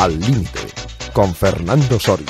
Al Límite, con Fernando Soria.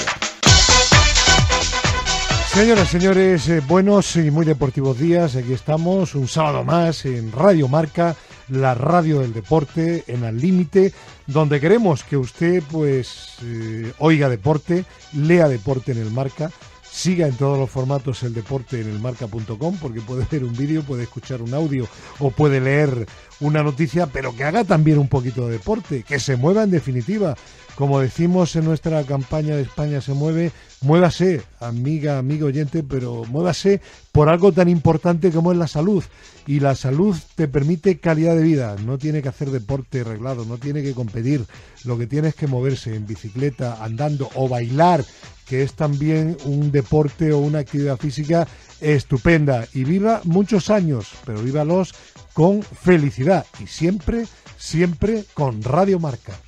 Señoras, señores, eh, buenos y muy deportivos días. Aquí estamos, un sábado más en Radio Marca, la radio del deporte, en Al Límite, donde queremos que usted, pues, eh, oiga deporte, lea deporte en el Marca, siga en todos los formatos el deporte en el marca.com porque puede ver un vídeo, puede escuchar un audio o puede leer una noticia, pero que haga también un poquito de deporte, que se mueva en definitiva. Como decimos en nuestra campaña de España se mueve, muévase, amiga, amigo oyente, pero muévase por algo tan importante como es la salud. Y la salud te permite calidad de vida, no tiene que hacer deporte reglado, no tiene que competir, lo que tiene es que moverse en bicicleta, andando o bailar, que es también un deporte o una actividad física estupenda. Y viva muchos años, pero vívalos con felicidad y siempre, siempre con Radio Marca.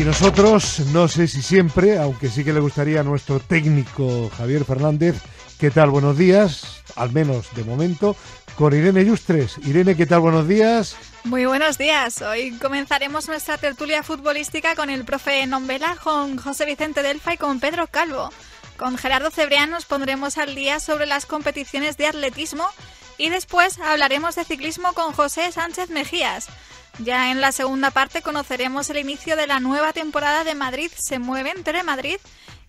Y nosotros, no sé si siempre, aunque sí que le gustaría a nuestro técnico Javier Fernández, ¿qué tal? Buenos días, al menos de momento, con Irene Yustres. Irene, ¿qué tal? Buenos días. Muy buenos días. Hoy comenzaremos nuestra tertulia futbolística con el profe Nombela, con José Vicente Delfa y con Pedro Calvo. Con Gerardo Cebrián nos pondremos al día sobre las competiciones de atletismo y después hablaremos de ciclismo con José Sánchez Mejías. Ya en la segunda parte conoceremos el inicio de la nueva temporada de Madrid se mueve en Telemadrid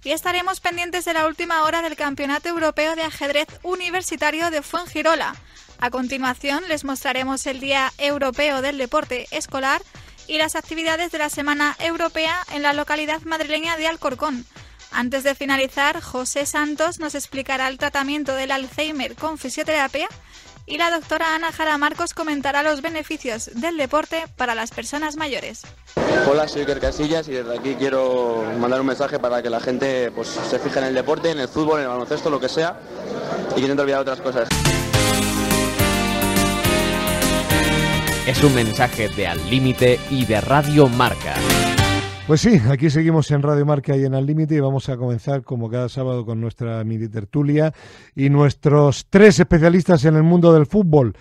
y estaremos pendientes de la última hora del Campeonato Europeo de Ajedrez Universitario de Fuengirola. A continuación les mostraremos el Día Europeo del Deporte Escolar y las actividades de la Semana Europea en la localidad madrileña de Alcorcón. Antes de finalizar, José Santos nos explicará el tratamiento del Alzheimer con fisioterapia y la doctora Ana Jara Marcos comentará los beneficios del deporte para las personas mayores. Hola, soy Iker Casillas y desde aquí quiero mandar un mensaje para que la gente pues, se fije en el deporte, en el fútbol, en el baloncesto, lo que sea, y que intente olvidar otras cosas. Es un mensaje de Al Límite y de Radio Marca. Pues sí, aquí seguimos en Radio Marca y en Al Límite y vamos a comenzar como cada sábado con nuestra mini tertulia y nuestros tres especialistas en el mundo del fútbol.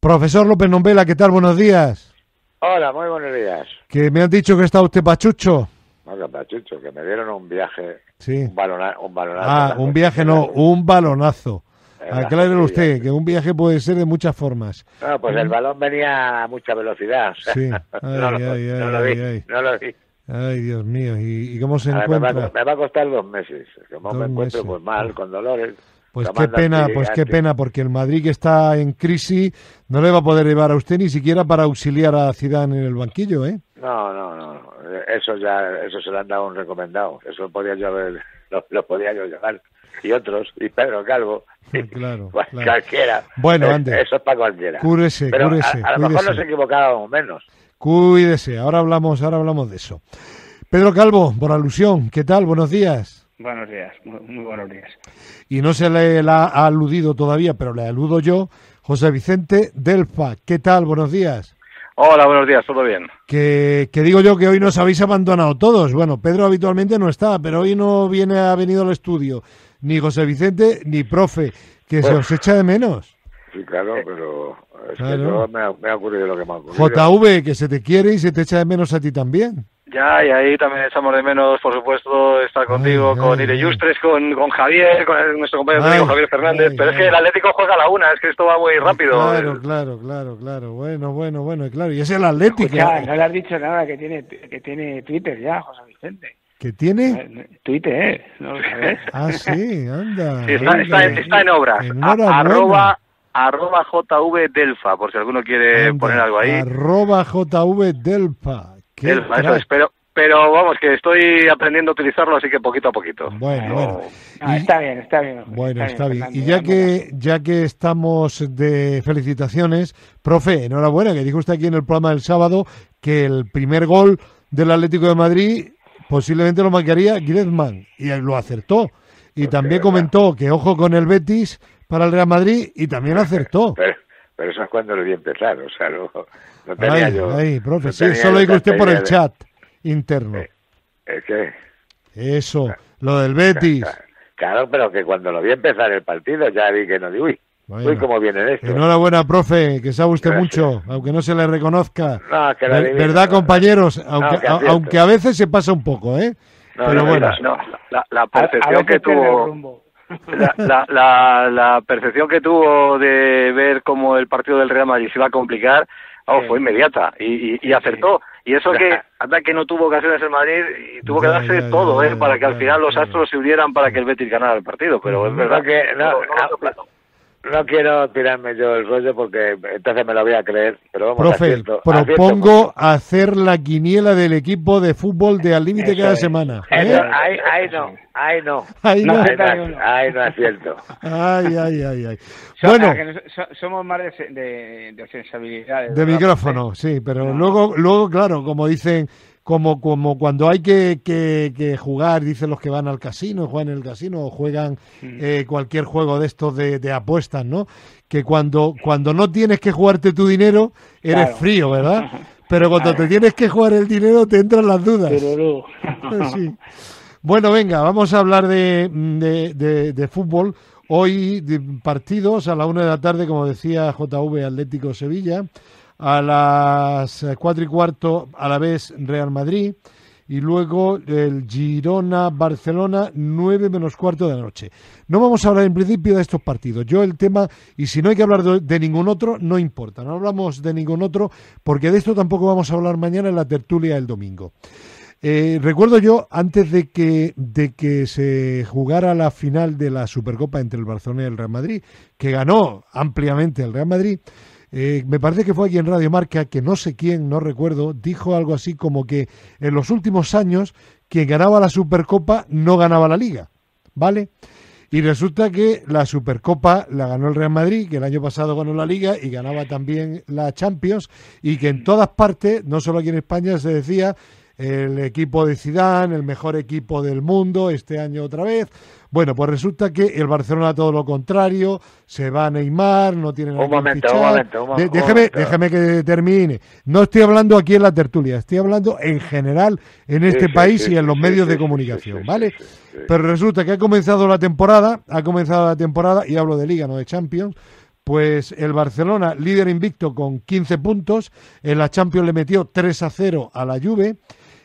Profesor López Nombela, ¿qué tal? Buenos días. Hola, muy buenos días. Que me han dicho que está usted pachucho. No, que pachucho, que me dieron un viaje, Sí. un, balona, un balonazo. Ah, un viaje no, un balonazo. Aclárelo usted, que un viaje puede ser de muchas formas. No, pues el balón venía a mucha velocidad. o sea, Sí. no, Ay, lo, ay, no ay, lo vi, ay, ay. no lo vi. Ay, Dios mío, ¿y, y cómo se Ahora me, va, encuentra? me va a costar dos meses. Como Dos me encuentro meses. pues mal, con dolores. Pues qué pena, pues qué pena, porque el Madrid que está en crisis no le va a poder llevar a usted ni siquiera para auxiliar a Zidane en el banquillo, ¿eh? No, no, no. Eso ya, eso se le han dado un recomendado. Eso podía yo haber, lo, lo podía yo llevar. Y otros, y Pedro Calvo. y Claro, cual- claro. Cualquiera. Bueno, Eh, ande. Eso es para cualquiera. Cúrese, Pero a- cúrese, a, lo mejor cuídese. nos equivocábamos menos. Cuídese, ahora hablamos, ahora hablamos de eso. Pedro Calvo, por alusión, ¿qué tal? Buenos días. Buenos días, muy, muy buenos días. Y no se le la ha aludido todavía, pero le aludo yo, José Vicente Delfa. ¿Qué tal? Buenos días. Hola, buenos días, ¿todo bien? Que, que digo yo que hoy nos habéis abandonado todos. Bueno, Pedro habitualmente no está, pero hoy no viene ha venido al estudio ni José Vicente ni profe, que se os echa de menos. Sí, claro, pero es Claro. que yo me, ha, me ha ocurrido lo que me ha ocurrido. JV, que se te quiere y se te echa de menos a ti también. Ya, y ahí también echamos de menos, por supuesto, estar contigo, Ay, con ay, Ire ay. Yustres, con, con Javier, con el- nuestro compañero Ay, Javier Fernández, ay, pero es que el Atlético juega a la una, es que esto va muy rápido. Claro, claro, claro, claro. Bueno, bueno, bueno, y claro. Y es el Atlético. Escucha, no le has dicho nada que tiene que tiene Twitter ya, José Vicente. ¿Que tiene? Eh, Twitter, ¿no lo sabes? Ah, sí, anda. Sí, está, anda. está en, está en obras. Arroba, arroba JV Delfa, por si alguno quiere Anda, poner algo ahí. Arroba JV Delpa. Qué Delfa, eso es, pero, pero vamos, que estoy aprendiendo a utilizarlo, así que poquito a poquito. Bueno, No- bueno. No, está bien, está bien. Bueno, está bien. Fernando, Y ya que, ya que estamos de felicitaciones, profe, enhorabuena, que dijo usted aquí en el programa del sábado que el primer gol del Atlético de Madrid posiblemente lo marcaría Griezmann, y lo acertó. Y Pues también comentó que ojo con el Betis para el Real Madrid, y también acertó. Pero, pero eso es cuando lo vi empezar, o sea, no, no tenía Ay, yo... ay, profe, no sí, tenía eso lo dijo usted por el de- chat interno. Eh. Es que... Eso, lo del Betis. Claro, pero que cuando lo vi empezar el partido ya vi que no di, uy, Uy, cómo viene esto. Enhorabuena, profe, que sabe usted mucho, aunque no se le reconozca. No, que la. ¿Verdad, compañeros? Aunque, que a- aunque a veces se pasa un poco, ¿eh? No, Pero no, bueno. No, la, la A, a percepción que tuvo la, la, la, la percepción que tuvo de ver cómo el partido del Real Madrid se iba a complicar Sí. fue inmediata y, y, y acertó. Y eso que anda que no tuvo ocasiones el Madrid y tuvo que Ya, darse ya, todo ya, eh, para que al final los astros se unieran para que el Betis ganara el partido. Pero es verdad No, que- no, no, no ah. No quiero tirarme yo el rollo porque entonces me lo voy a creer. Pero vamos, Profe, acierto- propongo hacer la quiniela del equipo de fútbol de Al Límite cada es. semana. Eso, ¿eh? ahí, ahí no, ahí no. Ahí No no. Ahí no, acierto. Ay, ay, ay, ay. So- Bueno, ah, so- somos más de, de, de sensibilidades. de ¿verdad? micrófono, sí, pero No. luego, luego, claro, como dicen, como, como cuando hay que, que, que jugar, dicen los que van al casino, juegan en el casino o juegan eh, cualquier juego de estos de, de apuestas, ¿no? Que cuando, cuando no tienes que jugarte tu dinero, eres Claro. frío, ¿verdad? Pero cuando te tienes que jugar el dinero, te entran las dudas. Tururú. Sí. Bueno, venga, vamos a hablar de, de, de- de fútbol. Hoy partidos a la una de la tarde, como decía JV Atlético Sevilla, a las eh, cuatro y cuarto a la vez Real Madrid y luego el Girona Barcelona nueve menos cuarto de la noche. No vamos a hablar en principio de estos partidos. Yo el tema, y si no hay que hablar de, de ningún otro, no importa. No hablamos de ningún otro porque de esto tampoco vamos a hablar mañana en la tertulia del domingo. Eh, recuerdo yo, antes de que, de que se jugara la final de la Supercopa entre el Barcelona y el Real Madrid, que ganó ampliamente el Real Madrid, eh, me parece que fue aquí en Radio Marca, que no sé quién, no recuerdo, dijo algo así como que en los últimos años quien ganaba la Supercopa no ganaba la Liga, ¿vale? Y resulta que la Supercopa la ganó el Real Madrid, que el año pasado ganó la Liga y ganaba también la Champions, y que en todas partes, no solo aquí en España, se decía el equipo de Zidane, el mejor equipo del mundo, este año otra vez. Bueno, pues resulta que el Barcelona todo lo contrario, se va a Neymar, no tiene nada Un que momento, un momento, un mo- De- un déjeme, momento. déjeme que termine. No estoy hablando aquí en la tertulia, estoy hablando en general en este sí, país sí, y en los sí, medios de comunicación, ¿vale? Pero resulta que ha comenzado la temporada, ha comenzado la temporada, y hablo de Liga, no de Champions, pues el Barcelona, líder invicto con 15 puntos, en la Champions le metió 3 a 0 a la Juve,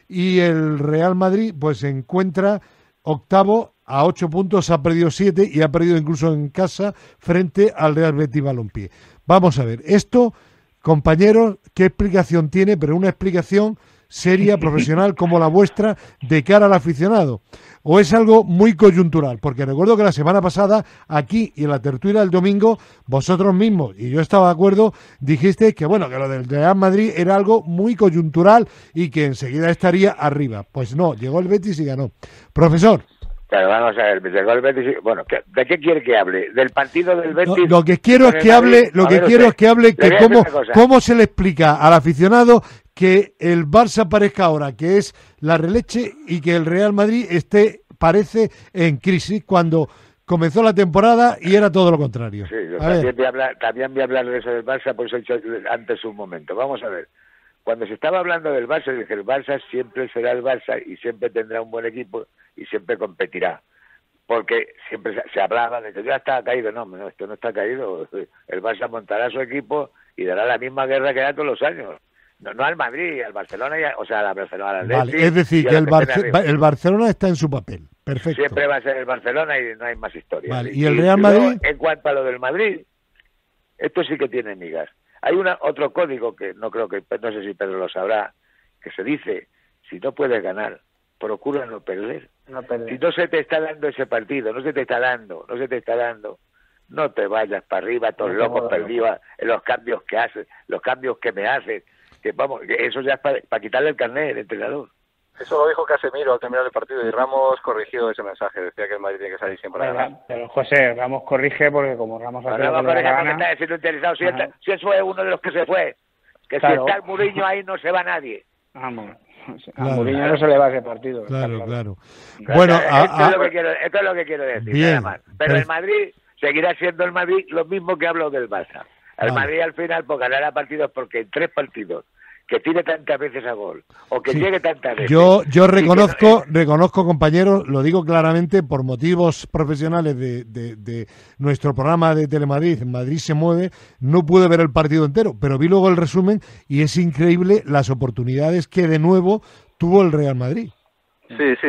y el Real Madrid pues se encuentra octavo a 8 puntos, ha perdido 7 y ha perdido incluso en casa frente al Real Betis Balompié. Vamos a ver, esto, compañeros, ¿qué explicación tiene? Pero una explicación seria, profesional como la vuestra de cara al aficionado. ¿O es algo muy coyuntural? Porque recuerdo que la semana pasada, aquí y en la tertulia del domingo, vosotros mismos, y yo estaba de acuerdo, dijisteis que bueno, que lo del Real Madrid era algo muy coyuntural y que enseguida estaría arriba. Pues no, llegó el Betis y ganó. Profesor, Pero vamos a ver, me llegó el Betis. y- Bueno, ¿qué- ¿de qué quiere que hable? ¿Del partido del no, Betis? lo que quiero es que hable, lo que quiero usted, es que hable le que cómo, cómo se le explica al aficionado que el Barça parezca ahora que es la releche y que el Real Madrid esté parece en crisis cuando comenzó la temporada y era todo lo contrario. Sí, yo A ver, también, voy a hablar, también voy a hablar de eso del Barça, por eso he dicho antes un momento. Vamos a ver. Cuando se estaba hablando del Barça, dije, el Barça siempre será el Barça y siempre tendrá un buen equipo y siempre competirá. Porque siempre se, hablaba de que ya está caído. No, no, esto no está caído. El Barça montará su equipo y dará la misma guerra que da todos los años. No, no al Madrid, al Barcelona, y a- o sea, al Barcelona, al vale, Atleti es decir, que el, Barce- Barcelona está en su papel. Perfecto. Siempre va a ser el Barcelona y no hay más historia. Vale, ¿y el Real luego, Madrid? en cuanto a lo del Madrid, esto sí que tiene migas. Hay una, otro código que no creo que, no sé si Pedro lo sabrá, que se dice, si no puedes ganar, procura no perder. No perder. Si no se te está dando ese partido, no se te está dando, no se te está dando, no te vayas para arriba, todos No locos perdidos, en los cambios que haces, los cambios que me haces, que vamos, eso ya es para, quitarle el carnet del entrenador. Eso lo dijo Casemiro al terminar el partido y Ramos corrigió ese mensaje. Decía que el Madrid tiene que salir siempre a ganar. Pero José, Ramos corrige porque como Ramos hace Ahora lo que gana, está siendo interesado. Si, Ajá. está- si eso es uno de los que se fue, que Claro. si está el Muriño ahí no se va nadie. vamos. A Claro. Mourinho no se le va ese partido. Claro, claro. Claro, Bueno, esto, a- es lo que quiero, esto es lo que quiero decir, Bien, nada más. Pero el Madrid seguirá siendo el Madrid lo mismo que hablo del Barça. El Vale. Madrid al final pues ganará partidos porque en tres partidos que tire tantas veces a gol o que llegue tantas veces. Yo, yo reconozco, reconozco, compañeros, lo digo claramente por motivos profesionales de, de, nuestro programa de Telemadrid, Madrid se mueve, no pude ver el partido entero, pero vi luego el resumen y es increíble las oportunidades que de nuevo tuvo el Real Madrid. Sí, sí,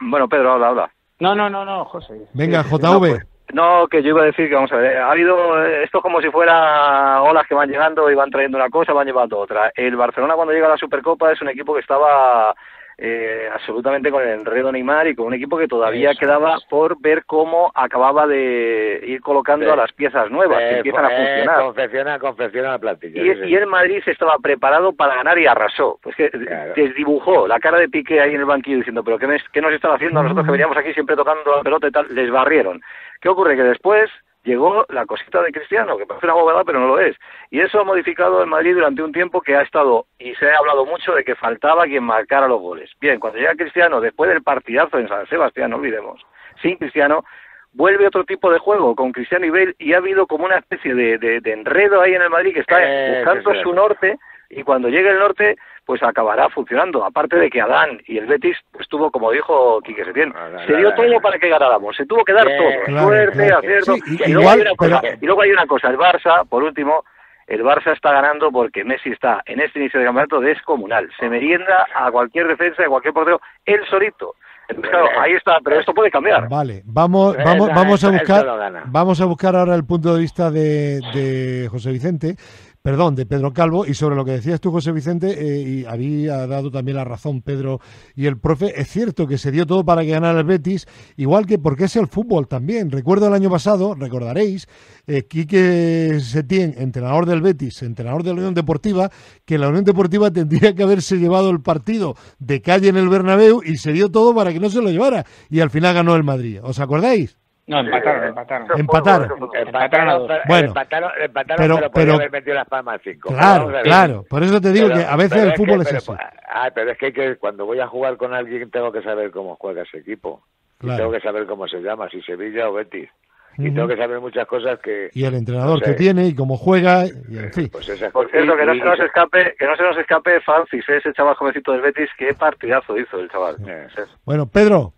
bueno, Pedro, habla, habla. No, no, no, no, José. Venga, JV. Pues, no, que yo iba a decir que vamos a ver, ha habido esto como si fuera olas que van llegando y van trayendo una cosa, van llevando otra. El Barcelona cuando llega a la Supercopa es un equipo que estaba eh, absolutamente con el enredo Neymar y con un equipo que todavía quedaba por ver cómo acababa de ir colocando a las piezas nuevas que empiezan a funcionar. confecciona, confecciona la plantilla. Y, el Madrid se estaba preparado para ganar y arrasó. Pues que desdibujó la cara de Piqué ahí en el banquillo diciendo, pero ¿qué, qué nos están haciendo a nosotros que veníamos aquí siempre tocando la pelota y tal? Les barrieron. ¿Qué ocurre? Que después llegó la cosita de Cristiano, que parece una bobada, pero no lo es. Y eso ha modificado el Madrid durante un tiempo que ha estado, y se ha hablado mucho de que faltaba quien marcara los goles. Bien, cuando llega Cristiano, después del partidazo en San Sebastián, no olvidemos, sin Cristiano, vuelve otro tipo de juego con Cristiano y Bale, y ha habido como una especie de, de, enredo ahí en el Madrid que está eh, buscando su norte, y cuando llegue el norte pues acabará funcionando. Aparte de que Adán y el Betis pues tuvo, como dijo Quique Setién, se dio todo para que ganáramos, se tuvo que dar todo, suerte, acierto. y, luego hay una cosa, y luego hay una cosa, el Barça, por último, el Barça está ganando porque Messi está en este inicio de campeonato descomunal, se merienda a cualquier defensa, a cualquier portero, él solito. Entonces, claro, ahí está, pero esto puede cambiar. Vale, vamos, vamos, vamos a buscar, vamos a buscar ahora el punto de vista de, de José Vicente perdón, de Pedro Calvo, y sobre lo que decías tú, José Vicente, eh, y había dado también la razón Pedro y el profe, es cierto que se dio todo para que ganara el Betis, igual que porque es el fútbol también. Recuerdo el año pasado, recordaréis, eh, Quique Setién, entrenador del Betis, entrenador de la Unión Deportiva, que la Unión Deportiva tendría que haberse llevado el partido de calle en el Bernabéu y se dio todo para que no se lo llevara, y al final ganó el Madrid. ¿Os acordáis? No, empataron, empataron. Empataron. Empataron, bueno, empataron, empataron pero, pero, haber metido las palmas cinco. Claro, claro. Por eso te digo que a veces el fútbol es, así. Ah, pero es que, que, cuando voy a jugar con alguien tengo que saber cómo juega ese equipo. Y tengo que saber cómo se llama, si Sevilla o Betis. Y tengo que saber muchas cosas que... Y el entrenador que tiene y cómo juega, y en fin. Pues Por cierto, que no, se nos escape, que no se nos escape Francis, ese chaval jovencito del Betis, qué partidazo hizo el chaval. Bueno, Pedro,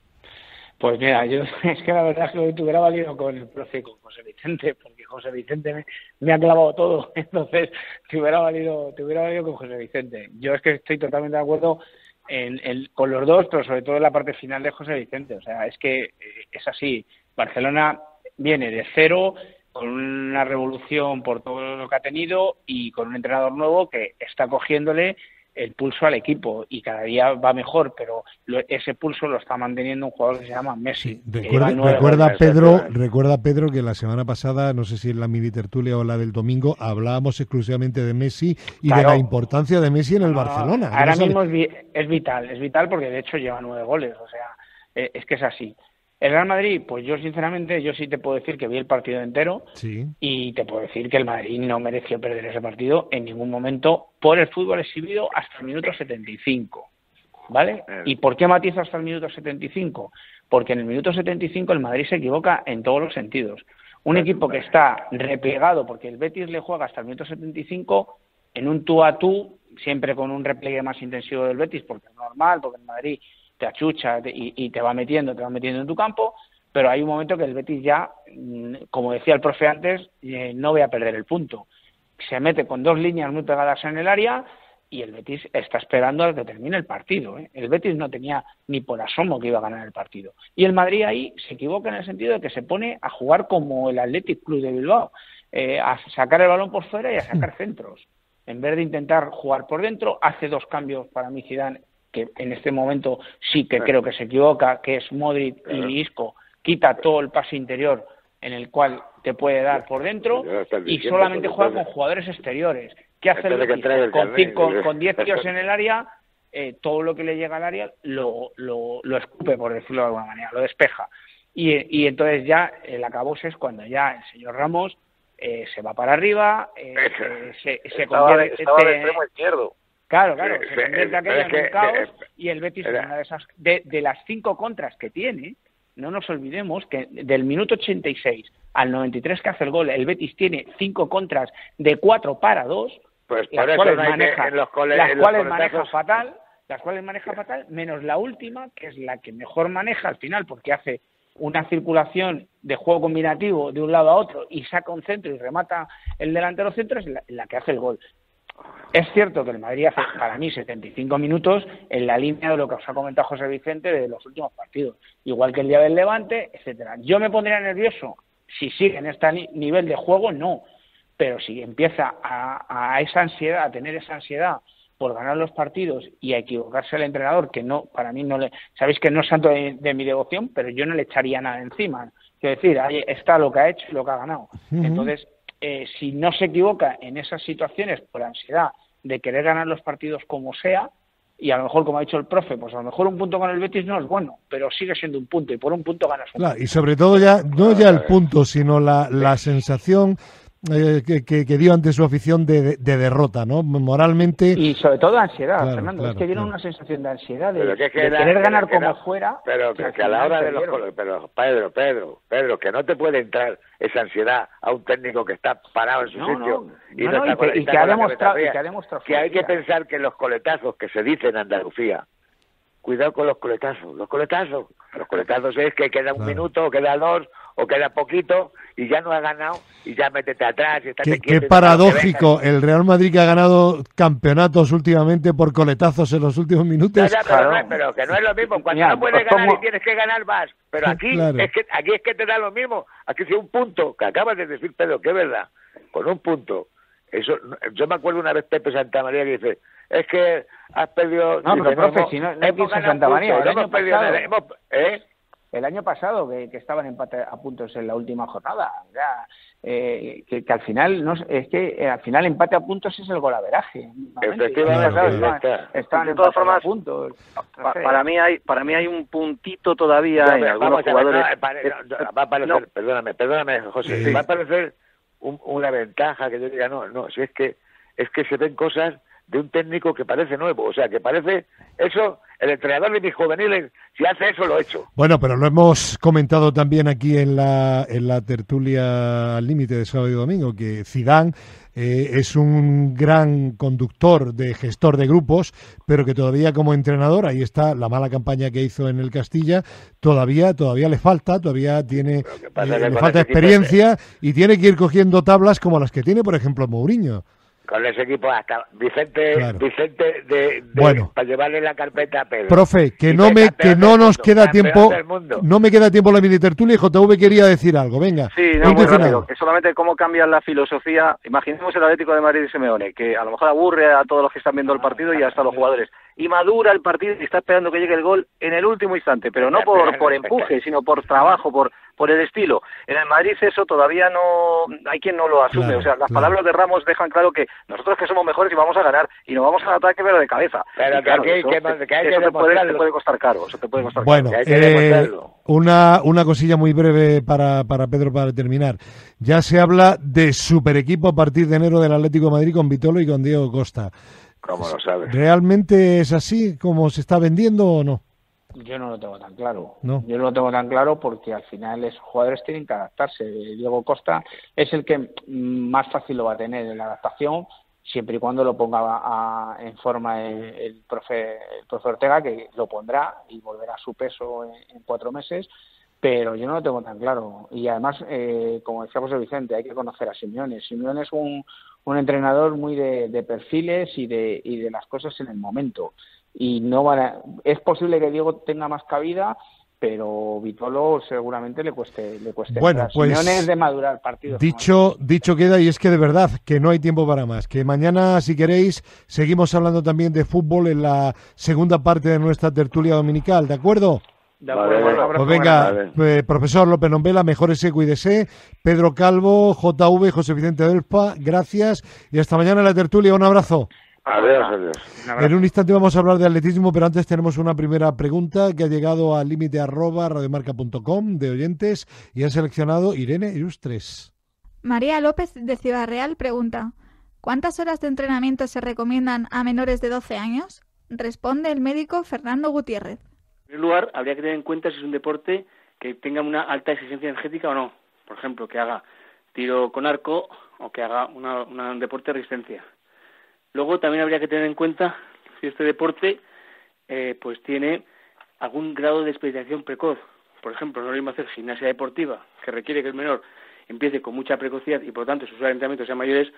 pues mira, yo es que la verdad es que hoy te hubiera valido con el profe, con José Vicente, porque José Vicente me, ha clavado todo, entonces te hubiera valido, te hubiera valido con José Vicente. Yo es que estoy totalmente de acuerdo en, con los dos, pero sobre todo en la parte final de José Vicente. O sea, es que eh, es así. Barcelona viene de cero, con una revolución por todo lo que ha tenido y con un entrenador nuevo que está cogiéndole el pulso al equipo y cada día va mejor, pero ese pulso lo está manteniendo un jugador que se llama Messi. recuerda, Pedro, recuerda Pedro que la semana pasada, no sé si en la mini tertulia o la del domingo, hablábamos exclusivamente de Messi y de la importancia de Messi en el Barcelona. Ahora mismo es, vital, es vital porque de hecho lleva nueve goles, o sea, eh, es que es así. El Real Madrid, pues yo sinceramente, yo sí te puedo decir que vi el partido entero y te puedo decir que el Madrid no mereció perder ese partido en ningún momento por el fútbol exhibido hasta el minuto 75. ¿Vale? ¿Y por qué matizo hasta el minuto 75? Porque en el minuto 75 el Madrid se equivoca en todos los sentidos. Un equipo que está replegado, porque el Betis le juega hasta el minuto 75 en un tú a tú, siempre con un repliegue más intensivo del Betis, porque es normal, porque el Madrid te achucha y, te va metiendo, te va metiendo en tu campo, pero hay un momento que el Betis ya, mm, como decía el profe antes, eh, no voy a perder el punto. Se mete con dos líneas muy pegadas en el área y el Betis está esperando a que termine el partido. ¿eh? El Betis no tenía ni por asomo que iba a ganar el partido. Y el Madrid ahí se equivoca en el sentido de que se pone a jugar como el Athletic Club de Bilbao, eh, a sacar el balón por fuera y a sacar centros. En vez de intentar jugar por dentro, hace dos cambios para mi Zidane que en este momento sí que creo que se equivoca, que es Modric y Isco, quita todo el pase interior en el cual te puede dar por dentro y solamente juega con jugadores exteriores. ¿Qué hace el con, con, con 10 tíos en el área, eh, todo lo que le llega al área lo, lo, lo, escupe, por decirlo de alguna manera, lo despeja. Y, y entonces ya el acabose es cuando ya el señor Ramos eh, se va para arriba, eh, se, se convierte... Estaba extremo izquierdo Claro, claro, se convierte aquello en un caos y el Betis es una de esas de, de, las cinco contras que tiene, no nos olvidemos que del minuto 86 al 93 que hace el gol, el Betis tiene cinco contras de cuatro para dos, pues las cuales maneja, las cuales maneja fatal, las cuales maneja fatal, menos la última, que es la que mejor maneja al final, porque hace una circulación de juego combinativo de un lado a otro y saca un centro y remata el delantero centro, es la, que hace el gol. Es cierto que el Madrid hace para mí 75 minutos en la línea de lo que os ha comentado José Vicente de los últimos partidos, igual que el día del Levante, etcétera. Yo me pondría nervioso si sigue en este nivel de juego, no, pero si empieza a, a esa ansiedad, a tener esa ansiedad por ganar los partidos y a equivocarse el entrenador, que no, para mí no le, sabéis que no es santo de, mi devoción, pero yo no le echaría nada encima. Quiero decir, ahí está lo que ha hecho y lo que ha ganado. Entonces, eh, si no se equivoca en esas situaciones por ansiedad de querer ganar los partidos como sea, y a lo mejor, como ha dicho el profe, pues a lo mejor un punto con el Betis no es bueno, pero sigue siendo un punto y por un punto ganas un claro, Y sobre todo ya, no ya el punto, sino la, la sensación eh, que, dio ante su afición de, derrota, ¿no? Moralmente. Y sobre todo ansiedad, Fernando. es que viene una sensación de ansiedad, de, querer ganar como fuera. Pero que, a la hora de los. Pero Pedro, Pedro, Pedro, que no te puede entrar esa ansiedad a un técnico que está parado en su sitio y, no, está y, que, ha demostrado, que ha demostrado. Que hay que pensar que los coletazos que se dicen en Andalucía. Cuidado con los coletazos. Los coletazos. Los coletazos es que queda un minuto, o queda dos, o queda poquito y ya no ha ganado y ya métete atrás. Y qué, qué paradójico, el Real Madrid que ha ganado campeonatos últimamente por coletazos en los últimos minutos. pero, que no es lo mismo, cuando no puedes pues ganar y tienes que ganar más, pero aquí, es que, aquí es que te da lo mismo, aquí es un punto, que acabas de decir Pedro, que es verdad, con un punto. Eso, yo me acuerdo una vez Pepe Santa María que dice, es que has perdido... No, pero profe, si no, no Santa María, hemos perdido, ¿eh? El año pasado que, estaban empate a puntos en la última jornada. Eh, que, al final no es que eh, al final empate a puntos es el golaveraje efectivamente estaban de todas formas a puntos. para mí hay para mí hay un puntito todavía en algunos jugadores va a parecer perdóname perdóname José va a parecer una ventaja que yo diga no no si es que es que se ven cosas de un técnico que parece nuevo, o sea, que parece eso, el entrenador de mis juveniles, si hace eso, lo he hecho. Bueno, pero lo hemos comentado también aquí en la, en la tertulia al límite de sábado y domingo, que Zidane eh, es un gran conductor, de gestor de grupos, pero que todavía como entrenador, ahí está la mala campaña que hizo en el Castilla, todavía, todavía le falta, todavía tiene, le, falta experiencia y tiene que ir cogiendo tablas como las que tiene, por ejemplo, Mourinho con ese equipo hasta Vicente Vicente de, para llevarle la carpeta a Pedro. Profe, que no me que no nos queda tiempo no me queda tiempo la mini tertulia y JV quería decir algo, venga. Sí, no, muy rápido, que solamente cómo cambia la filosofía, imaginemos el Atlético de Madrid y Simeone, que a lo mejor aburre a todos los que están viendo el partido y hasta los jugadores y madura el partido y está esperando que llegue el gol en el último instante, pero no por, por empuje, sino por trabajo, por, por el estilo. En el Madrid eso todavía no hay quien no lo asume. o sea, las palabras de Ramos dejan claro que nosotros que somos mejores y vamos a ganar y nos vamos al ataque pero de cabeza. Pero que, hay que, te puede, costar caro. Eso te puede costar bueno, eh, una, una cosilla muy breve para, para Pedro para terminar. Ya se habla de super equipo a partir de enero del Atlético de Madrid con Vitolo y con Diego Costa. ¿Cómo lo sabes? ¿Realmente es así como se está vendiendo o no? Yo no lo tengo tan claro. No. Yo no lo tengo tan claro porque al final esos jugadores tienen que adaptarse. Diego Costa es el que más fácil lo va a tener en la adaptación, siempre y cuando lo ponga en forma el, profe, el profe Ortega, que lo pondrá y volverá a su peso en, cuatro meses. Pero yo no lo tengo tan claro. Y además, eh, como decía José Vicente, hay que conocer a Simeone. Simeone es un, un entrenador muy de, perfiles y de, y de las cosas en el momento. Y no van es posible que Diego tenga más cabida, pero Vitolo seguramente le cueste le cueste bueno pues de madurar partido dicho dicho queda y es que de verdad que no hay tiempo para más que mañana si queréis seguimos hablando también de fútbol en la segunda parte de nuestra tertulia dominical de acuerdo pues venga, eh, profesor López Nombela, mejor ese cuídese. Pedro Calvo, JV, José Vicente Delpa, gracias. Y hasta mañana en la tertulia. Un abrazo. Adiós, adiós. En un instante vamos a hablar de atletismo, pero antes tenemos una primera pregunta que ha llegado al límite arroba radiomarca.com de oyentes y ha seleccionado Irene Ilustres. María López de Ciudad Real pregunta, ¿cuántas horas de entrenamiento se recomiendan a menores de 12 años? Responde el médico Fernando Gutiérrez primer lugar, habría que tener en cuenta si es un deporte que tenga una alta exigencia energética o no. Por ejemplo, que haga tiro con arco o que haga un deporte de resistencia. Luego también habría que tener en cuenta si este deporte eh, pues tiene algún grado de especialización precoz. Por ejemplo, no lo mismo hacer gimnasia deportiva, que requiere que el menor empiece con mucha precocidad y por lo tanto sus entrenamientos sean mayores,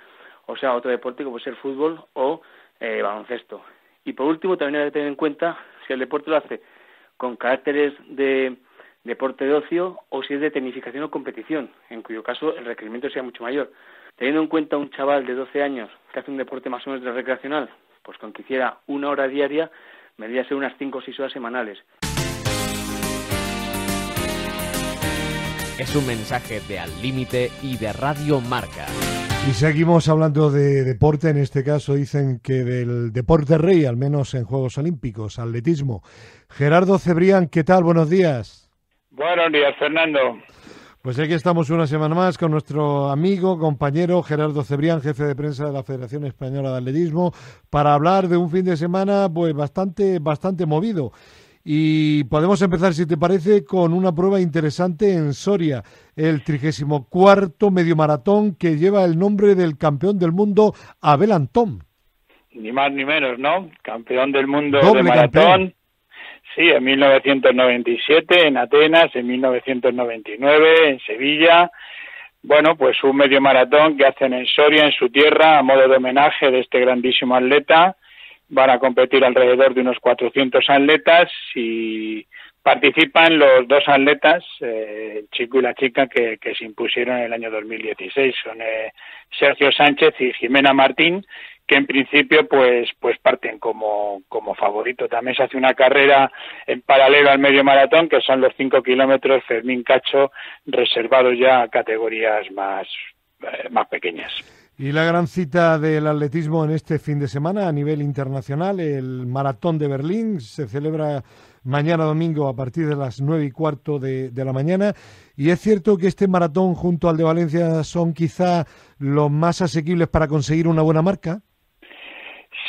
o sea, otro deporte como ser fútbol o eh, baloncesto. Y por último, también hay que tener en cuenta si el deporte lo hace con caracteres de deporte de ocio o si es de tecnificación o competición, en cuyo caso el requerimiento sea mucho mayor. Teniendo en cuenta un chaval de 12 años que hace un deporte más o menos de recreacional, pues con que hiciera una hora diaria, debería ser unas 5 o 6 horas semanales. Es un mensaje de Al Límite y de Radio Marca. Y seguimos hablando de deporte, en este caso dicen que del deporte rey, al menos en Juegos Olímpicos, atletismo. Gerardo Cebrián, ¿qué tal? Buenos días. Buenos días, Fernando. Pues aquí estamos una semana más con nuestro amigo, compañero Gerardo Cebrián, jefe de prensa de la Federación Española de Atletismo, para hablar de un fin de semana pues bastante, bastante movido. Y podemos empezar, si te parece, con una prueba interesante en Soria, el 34 medio maratón que lleva el nombre del campeón del mundo, Abel Antón. Ni más ni menos, ¿no? Campeón del mundo de maratón. Sí, en 1997 en Atenas, en 1999 en Sevilla. Bueno, pues un medio maratón que hacen en Soria, en su tierra, a modo de homenaje de este grandísimo atleta van a competir alrededor de unos 400 atletas y participan los dos atletas, eh, el chico y la chica, que, se impusieron en el año 2016. Son eh, Sergio Sánchez y Jimena Martín, que en principio pues pues parten como, como favorito. También se hace una carrera en paralelo al medio maratón, que son los 5 kilómetros Fermín Cacho, reservados ya a categorías más, eh, más pequeñas. Y la gran cita del atletismo en este fin de semana a nivel internacional, el Maratón de Berlín, se celebra mañana domingo a partir de las nueve y cuarto de, la mañana. Y es cierto que este maratón junto al de Valencia son quizá los más asequibles para conseguir una buena marca.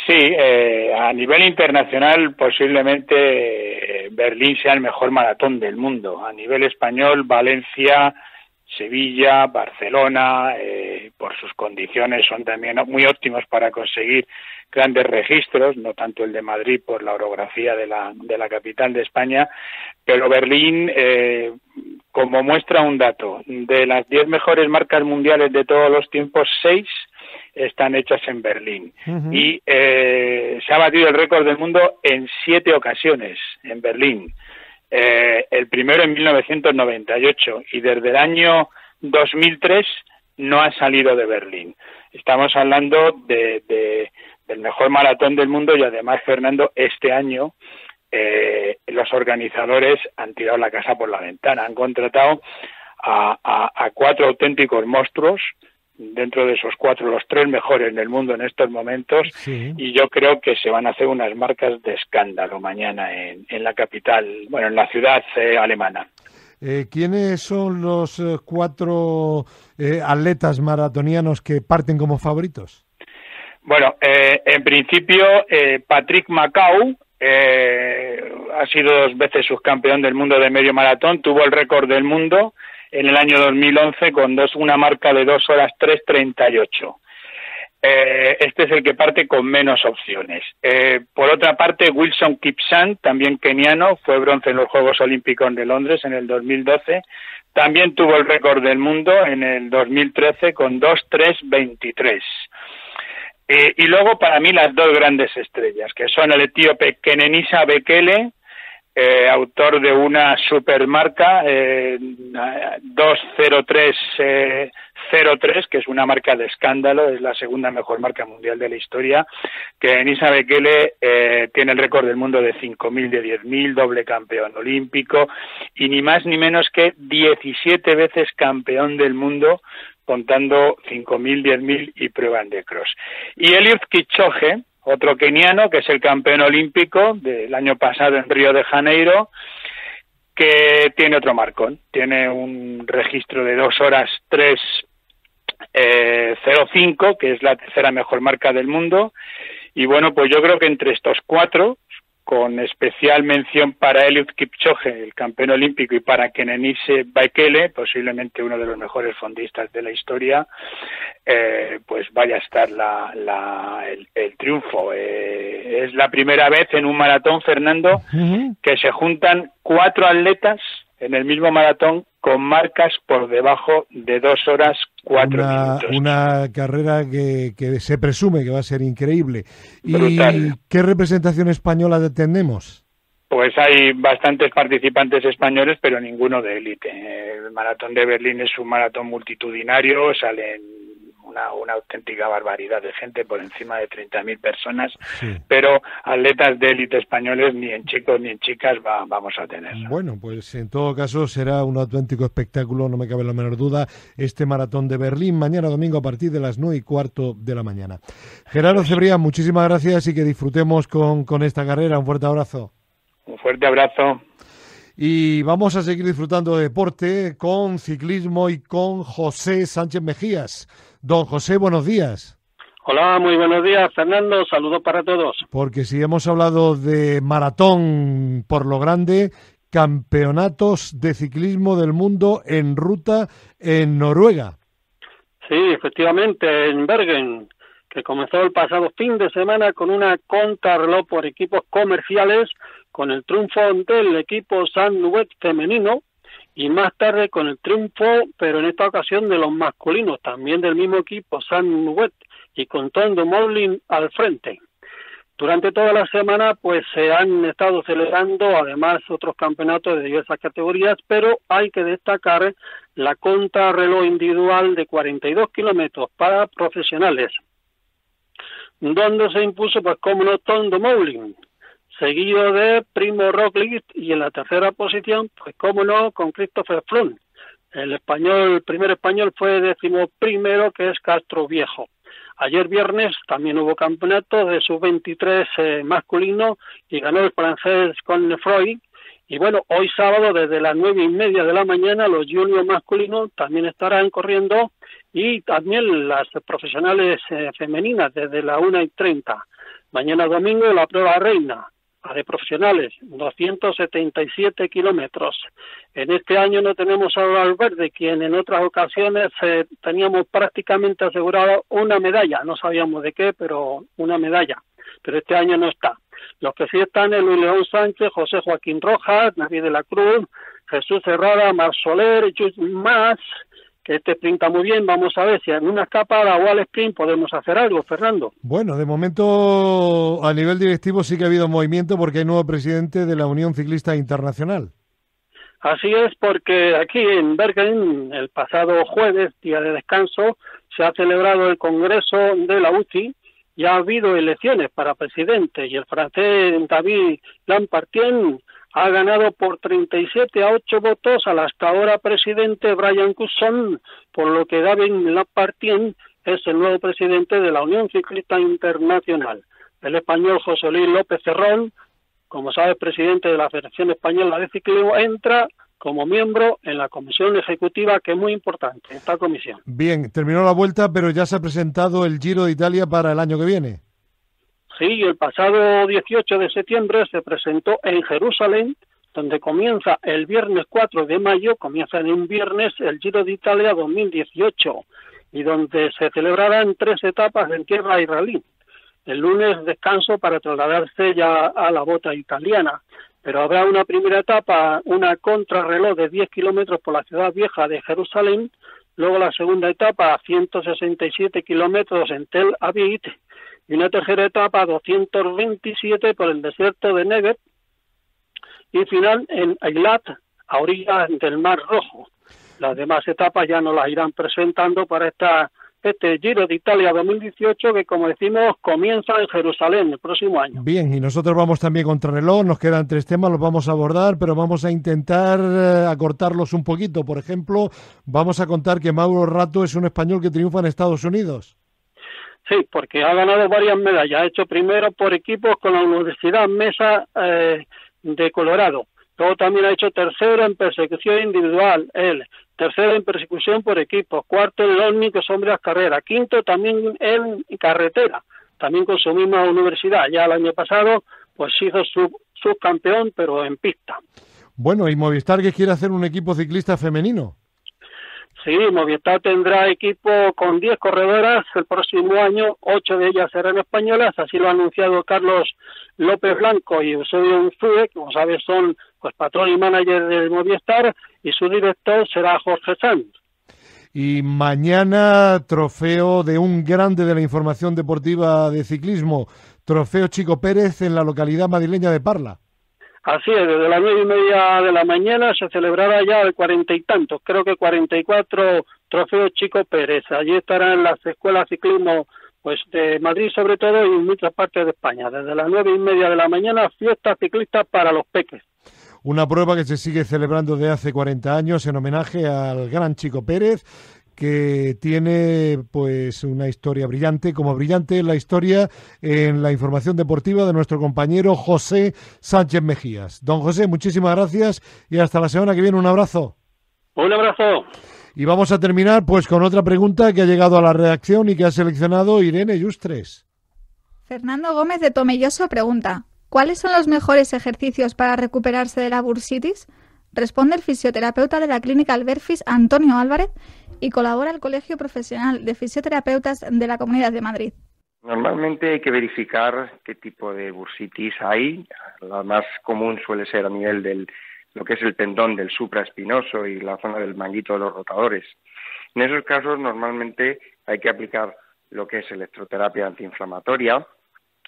Sí, eh, a nivel internacional posiblemente Berlín sea el mejor maratón del mundo. A nivel español, Valencia, Sevilla, Barcelona, eh, por sus condiciones son también muy óptimos para conseguir grandes registros, no tanto el de Madrid por la orografía de la, de la capital de España, pero Berlín, eh, como muestra un dato, de las diez mejores marcas mundiales de todos los tiempos, seis están hechas en Berlín. Y eh, se ha batido el récord del mundo en siete ocasiones en Berlín. Eh, el primero en 1998 y desde el año 2003 no ha salido de Berlín. Estamos hablando de, del mejor maratón del mundo y además, Fernando, este año eh, los organizadores han tirado la casa por la ventana, han contratado a cuatro auténticos monstruos dentro de esos cuatro los tres mejores del mundo en estos momentos y yo creo que se van a hacer unas marcas de escándalo mañana en, en la capital, bueno, en la ciudad eh, alemana. Eh, ¿Quiénes son los eh, cuatro atletas maratonianos que parten como favoritos? Bueno, en principio Patrick Macau ha sido dos veces subcampeón del mundo de medio maratón, tuvo el récord del mundo en el año 2011 con dos, una marca de 2 horas 3.38. Eh, este es el que parte con menos opciones. Eh, por otra parte, Wilson Kipsang, también keniano, fue bronce en los Juegos Olímpicos de Londres en el 2012. También tuvo el récord del mundo en el 2013 con 2.323. Eh, y luego, para mí, las dos grandes estrellas, que son el etíope Kenenisa Bekele, eh, autor de una supermarca eh, 20303, eh, que es una marca de escándalo, es la segunda mejor marca mundial de la historia, que en Bekele eh, tiene el récord del mundo de 5.000, de 10.000, doble campeón olímpico y ni más ni menos que 17 veces campeón del mundo contando 5.000, 10.000 y pruebas de cross. Y Eliud Kichoge, otro keniano que es el campeón olímpico del año pasado en Río de Janeiro, que tiene otro marcón, tiene un registro de dos horas tres eh, cinco, que es la tercera mejor marca del mundo. Y bueno, pues yo creo que entre estos cuatro, con especial mención para Eliud Kipchoge, el campeón olímpico, y para Kenenise Baikele, posiblemente uno de los mejores fondistas de la historia, eh, pues vaya a estar la, el, triunfo. Eh, es la primera vez en un maratón, Fernando, que se juntan cuatro atletas en el mismo maratón con marcas por debajo de dos horas cuatro minutos. Una carrera que, que, se presume que va a ser increíble. ¿Y qué representación española tenemos? Pues hay bastantes participantes españoles, pero ninguno de élite. El maratón de Berlín es un maratón multitudinario, salen una, auténtica barbaridad de gente, por encima de 30.000 personas, pero atletas de élite españoles ni en chicos ni en chicas vamos a tener. Bueno, pues en todo caso será un auténtico espectáculo, no me cabe la menor duda, este maratón de Berlín, mañana domingo a partir de las 9 y cuarto de la mañana. Gerardo Cebrián, muchísimas gracias y que disfrutemos con, con esta carrera. Un fuerte abrazo. Un fuerte abrazo. Y vamos a seguir disfrutando de deporte con ciclismo y con José Sánchez Mejías. Don José, buenos días. Hola, muy buenos días, Fernando. Saludos para todos. Porque si hemos hablado de maratón por lo grande, campeonatos de ciclismo del mundo en ruta en Noruega. Sí, efectivamente, en Bergen, que comenzó el pasado fin de semana con una contrarreloj por equipos comerciales, con el triunfo del equipo San femenino, y más tarde con el triunfo, pero en esta ocasión de los masculinos, también del mismo equipo, San Nuet, y con Tondo Moulin al frente. Durante toda la semana, pues se han estado celebrando además otros campeonatos de diversas categorías, pero hay que destacar la contrarreloj individual de 42 kilómetros para profesionales, donde se impuso, pues como no, Tondo Moulin, seguido de Primo Roglic y en la tercera posición, pues cómo no, con Christopher Froome. El español, el primer español fue décimo primero, que es Castro Viejo. Ayer viernes también hubo campeonato de sub-23 eh, masculino y ganó el francés con Freud. Y bueno, hoy sábado desde las nueve y media de la mañana los juniors masculinos también estarán corriendo y también las profesionales eh, femeninas desde la una y treinta. Mañana domingo la prueba reina, de profesionales, 277 kilómetros. En este año no tenemos a Valverde, quien en otras ocasiones eh, teníamos prácticamente asegurado una medalla, no sabíamos de qué, pero una medalla, pero este año no está. Los que sí están es Luis León Sánchez, José Joaquín Rojas, David de la Cruz, Jesús Herrada, Mar Soler, Más, que este sprint está muy bien. Vamos a ver si en una escapada o al sprint podemos hacer algo, Fernando. Bueno, de momento a nivel directivo sí que ha habido movimiento porque hay nuevo presidente de la Unión Ciclista Internacional. Así es, porque aquí en Bergen, el pasado jueves, día de descanso, se ha celebrado el Congreso de la UCI y ha habido elecciones para presidente y el francés David Lampartien ha ganado por 37 a 8 votos al hasta ahora presidente Brian Cusson, por lo que David Lapartien es el nuevo presidente de la Unión Ciclista Internacional. El español José Luis López Cerrón, como sabe, presidente de la Federación Española de Ciclismo, entra como miembro en la comisión ejecutiva, que es muy importante, esta comisión. Bien, terminó la vuelta, pero ya se ha presentado el Giro de Italia para el año que viene. Sí, el pasado 18 de septiembre se presentó en Jerusalén, donde comienza el viernes 4 de mayo, comienza en un viernes el Giro de Italia 2018, y donde se celebrarán tres etapas en tierra israelí. El lunes descanso para trasladarse ya a la bota italiana, pero habrá una primera etapa, una contrarreloj de 10 kilómetros por la ciudad vieja de Jerusalén, luego la segunda etapa, 167 kilómetros en Tel Aviv, y una tercera etapa 227 por el desierto de Negev y final en Eilat, a orillas del Mar Rojo. Las demás etapas ya nos las irán presentando para esta este Giro de Italia 2018 que, como decimos, comienza en Jerusalén el próximo año. Bien, y nosotros vamos también contra reloj, nos quedan tres temas, los vamos a abordar, pero vamos a intentar eh, acortarlos un poquito. Por ejemplo, vamos a contar que Mauro Rato es un español que triunfa en Estados Unidos. Sí, porque ha ganado varias medallas. Ha hecho primero por equipos con la Universidad Mesa eh, de Colorado. Luego también ha hecho tercero en persecución individual, él. Tercero en persecución por equipos. Cuarto en los únicos hombres carrera. Quinto también en carretera, también con su misma universidad. Ya el año pasado pues hizo su subcampeón, pero en pista. Bueno, ¿y Movistar que quiere hacer un equipo ciclista femenino? Sí, Movistar tendrá equipo con 10 corredoras el próximo año, 8 de ellas serán españolas, así lo ha anunciado Carlos López Blanco y Eusebio Unzue, que como sabes son pues patrón y manager de Movistar, y su director será Jorge Sanz. Y mañana trofeo de un grande de la información deportiva de ciclismo, trofeo Chico Pérez en la localidad madrileña de Parla. Así es, desde las nueve y media de la mañana se celebrará ya el cuarenta y tantos, creo que cuarenta y cuatro trofeos Chico Pérez. Allí estarán las escuelas ciclismo pues de Madrid sobre todo y en muchas partes de España. Desde las nueve y media de la mañana, fiesta ciclista para los peques. Una prueba que se sigue celebrando desde hace 40 años en homenaje al gran Chico Pérez, que tiene pues una historia brillante, como brillante la historia en la información deportiva de nuestro compañero José Sánchez Mejías. Don José, muchísimas gracias y hasta la semana que viene. Un abrazo. Un abrazo. Y vamos a terminar pues con otra pregunta que ha llegado a la redacción y que ha seleccionado Irene Yustres. Fernando Gómez de Tomelloso pregunta, ¿cuáles son los mejores ejercicios para recuperarse de la bursitis? Responde el fisioterapeuta de la clínica Alberfis, Antonio Álvarez, y colabora el Colegio Profesional de Fisioterapeutas de la Comunidad de Madrid. Normalmente hay que verificar qué tipo de bursitis hay. La más común suele ser a nivel de lo que es el tendón del supraespinoso y la zona del manguito de los rotadores. En esos casos normalmente hay que aplicar lo que es electroterapia antiinflamatoria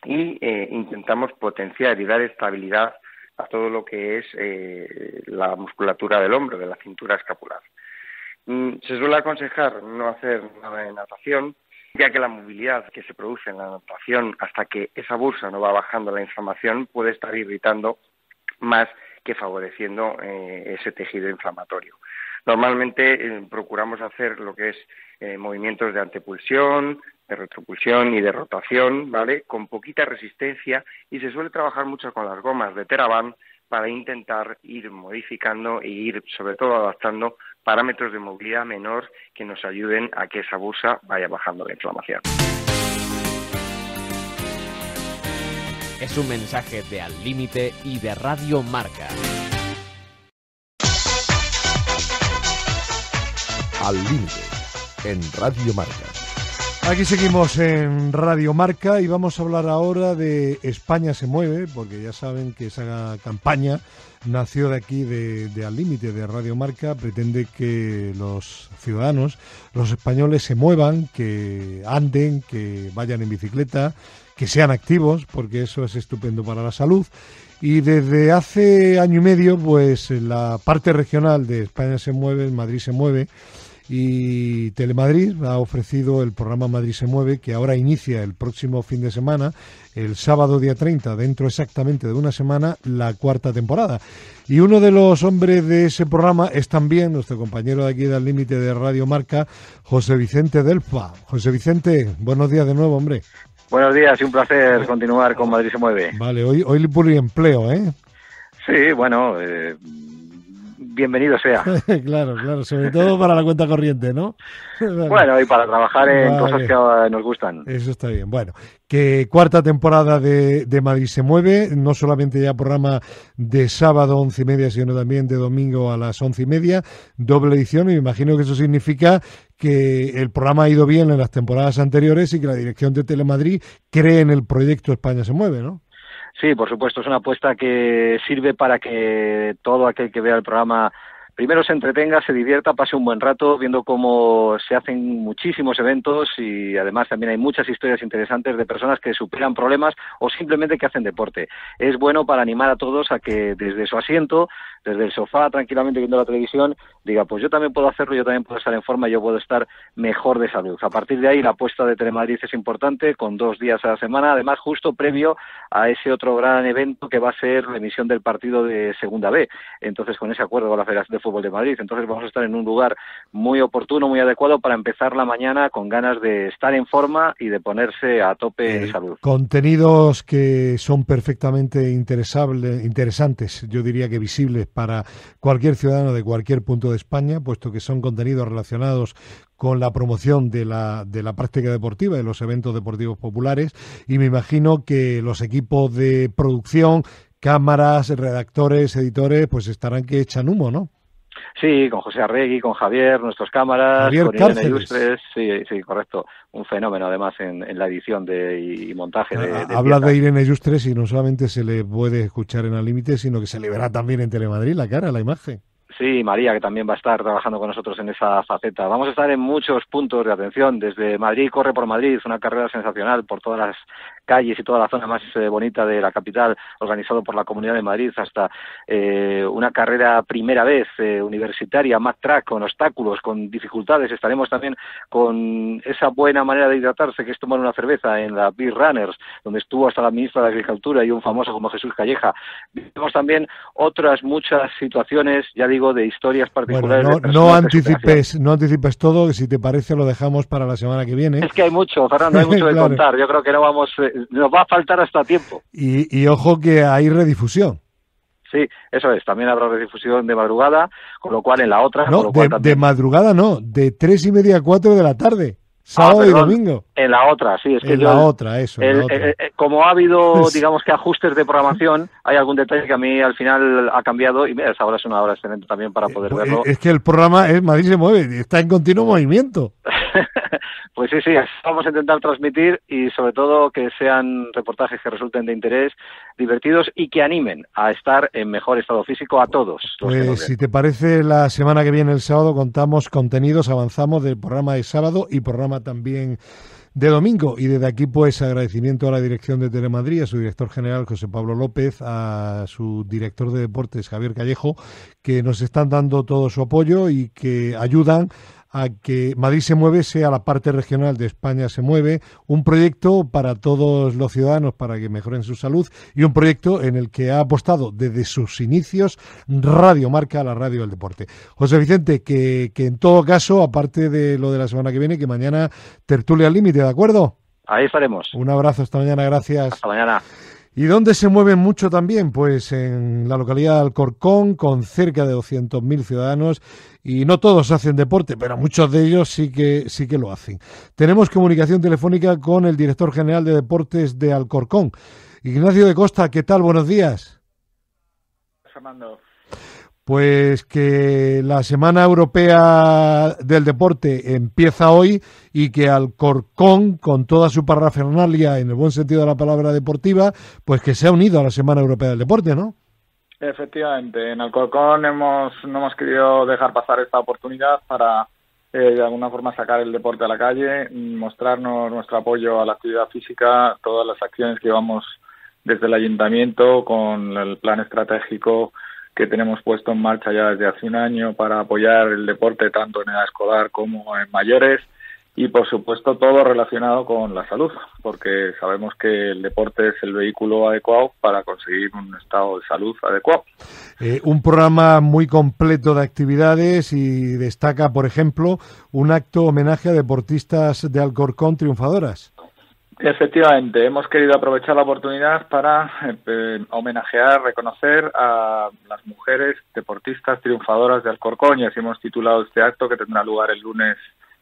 y eh, intentamos potenciar y dar estabilidad a todo lo que es eh, la musculatura del hombro, de la cintura escapular. Mm, se suele aconsejar no hacer nada de natación, ya que la movilidad que se produce en la natación hasta que esa bursa no va bajando la inflamación puede estar irritando más que favoreciendo eh, ese tejido inflamatorio. Normalmente eh, procuramos hacer lo que es eh, movimientos de antepulsión, de retropulsión y de rotación, ¿vale? Con poquita resistencia y se suele trabajar mucho con las gomas de Teraban para intentar ir modificando e ir sobre todo adaptando parámetros de movilidad menor que nos ayuden a que esa bursa vaya bajando la inflamación. Es un mensaje de Al Límite y de Radio Marca. Al Límite, en Radio Marca. Aquí seguimos en Radio Marca y vamos a hablar ahora de España se mueve, porque ya saben que esa campaña nació de aquí, de, Al Límite, de Radio Marca, pretende que los ciudadanos, los españoles se muevan, que anden, que vayan en bicicleta, que sean activos, porque eso es estupendo para la salud. Y desde hace año y medio, pues la parte regional de España se mueve, Madrid se mueve, y Telemadrid ha ofrecido el programa Madrid se mueve que ahora inicia el próximo fin de semana, el sábado día 30, dentro exactamente de una semana, la cuarta temporada. Y uno de los hombres de ese programa es también nuestro compañero de aquí del límite de Radio Marca, José Vicente Delfa. José Vicente, buenos días de nuevo, hombre. Buenos días y un placer continuar con Madrid se mueve. Vale, hoy, hoy empleo, ¿eh? Sí, bueno, eh, bienvenido sea. claro, claro, sobre todo para la cuenta corriente, ¿no? bueno, y para trabajar en cosas que nos gustan. Eso está bien. Bueno, que cuarta temporada de, de, Madrid se mueve, no solamente ya programa de sábado once y media, sino también de domingo a las once y media, doble edición, y me imagino que eso significa que el programa ha ido bien en las temporadas anteriores y que la dirección de Telemadrid cree en el proyecto España se mueve, ¿no? Sí, por supuesto, es una apuesta que sirve para que todo aquel que vea el programa primero se entretenga, se divierta, pase un buen rato viendo cómo se hacen muchísimos eventos y además también hay muchas historias interesantes de personas que superan problemas o simplemente que hacen deporte. Es bueno para animar a todos a que desde su asiento desde el sofá tranquilamente viendo la televisión, diga, pues yo también puedo hacerlo, yo también puedo estar en forma, yo puedo estar mejor de salud. A partir de ahí, la apuesta de Telemadrid es importante, con dos días a la semana, además justo previo a ese otro gran evento que va a ser la emisión del partido de Segunda B. Entonces, con ese acuerdo con la Federación de Fútbol de Madrid, entonces vamos a estar en un lugar muy oportuno, muy adecuado para empezar la mañana con ganas de estar en forma y de ponerse a tope de salud. Contenidos que son perfectamente interesables, interesantes, yo diría que visibles para cualquier ciudadano de cualquier punto de España, puesto que son contenidos relacionados con la promoción de la, de la práctica deportiva y los eventos deportivos populares. Y me imagino que los equipos de producción, cámaras, redactores, editores, pues estarán que echan humo, ¿no? Sí, con José Arregui, con Javier, nuestros cámaras, con Irene Ilustres, sí, sí, correcto. Un fenómeno además en, la edición de, y, montaje de, de Habla de Irene Ilustres y no solamente se le puede escuchar en el límite, sino que se le verá también en Telemadrid la cara, la imagen. Sí, María, que también va a estar trabajando con nosotros en esa faceta. Vamos a estar en muchos puntos de atención, desde Madrid, corre por Madrid, una carrera sensacional por todas las calles y toda la zona más eh, bonita de la capital, organizado por la Comunidad de Madrid, hasta eh, una carrera primera vez eh, universitaria, más track, con obstáculos, con dificultades. Estaremos también con esa buena manera de hidratarse, que es tomar una cerveza en la Beer Runners, donde estuvo hasta la ministra de Agricultura y un famoso como Jesús Calleja. Vemos también otras muchas situaciones, ya digo, de historias particulares. Bueno, no, anticipes, no anticipes todo, si te parece lo dejamos para la semana que viene. Es que hay mucho, Fernando, hay mucho que contar. Yo creo que no vamos, eh, nos va a faltar hasta tiempo. Y, y ojo que hay redifusión. Sí, eso es. También habrá redifusión de madrugada, con lo cual en la otra. No, de, madrugada no, de tres y media a cuatro de la tarde. Sábado ah, y domingo. En la otra, sí. Es que en la otra, eso. Eh, eh, como ha habido, digamos que ajustes de programación, hay algún detalle que a mí al final ha cambiado y mira, esa hora es una hora excelente también para poder pues, verlo. Es que el programa es Madrid se mueve, está en continuo movimiento. pues sí, sí, vamos a intentar transmitir y sobre todo que sean reportajes que resulten de interés, divertidos y que animen a estar en mejor estado físico a todos. pues si te parece, la semana que viene, el sábado, contamos contenidos, avanzamos del programa de sábado y programa también de domingo. Y desde aquí, pues agradecimiento a la dirección de Telemadrid, a su director general José Pablo López, a su director de deportes Javier Callejo, que nos están dando todo su apoyo y que ayudan a que Madrid se mueve sea la parte regional de España se mueve, un proyecto para todos los ciudadanos para que mejoren su salud y un proyecto en el que ha apostado desde sus inicios Radio Marca, la radio del deporte. José Vicente, que, que en todo caso, aparte de lo de la semana que viene, que mañana tertulia al límite, ¿de acuerdo? Ahí estaremos. Un abrazo, hasta mañana, gracias. Hasta mañana. ¿Y dónde se mueven mucho también? Pues en la localidad de Alcorcón, con cerca de 200.000 ciudadanos, y no todos hacen deporte, pero muchos de ellos sí que, sí que lo hacen. Tenemos comunicación telefónica con el director general de deportes de Alcorcón, Ignacio de Costa. ¿Qué tal? Buenos días. Fernando. Pues que la Semana Europea del Deporte empieza hoy y que Alcorcón, con toda su parrafernalia, en el buen sentido de la palabra deportiva, pues que se ha unido a la Semana Europea del Deporte, ¿no? Efectivamente, en Alcorcón hemos, no hemos querido dejar pasar esta oportunidad para eh, de alguna forma sacar el deporte a la calle, mostrarnos nuestro apoyo a la actividad física, todas las acciones que llevamos desde el ayuntamiento con el plan estratégico que tenemos puesto en marcha ya desde hace un año para apoyar el deporte tanto en edad escolar como en mayores y por supuesto todo relacionado con la salud, porque sabemos que el deporte es el vehículo adecuado para conseguir un estado de salud adecuado. Eh, un programa muy completo de actividades y destaca, por ejemplo, un acto homenaje a deportistas de Alcorcón triunfadoras. Efectivamente, hemos querido aprovechar la oportunidad para eh, homenajear, reconocer a las mujeres deportistas triunfadoras de Alcorcón y así hemos titulado este acto que tendrá lugar el lunes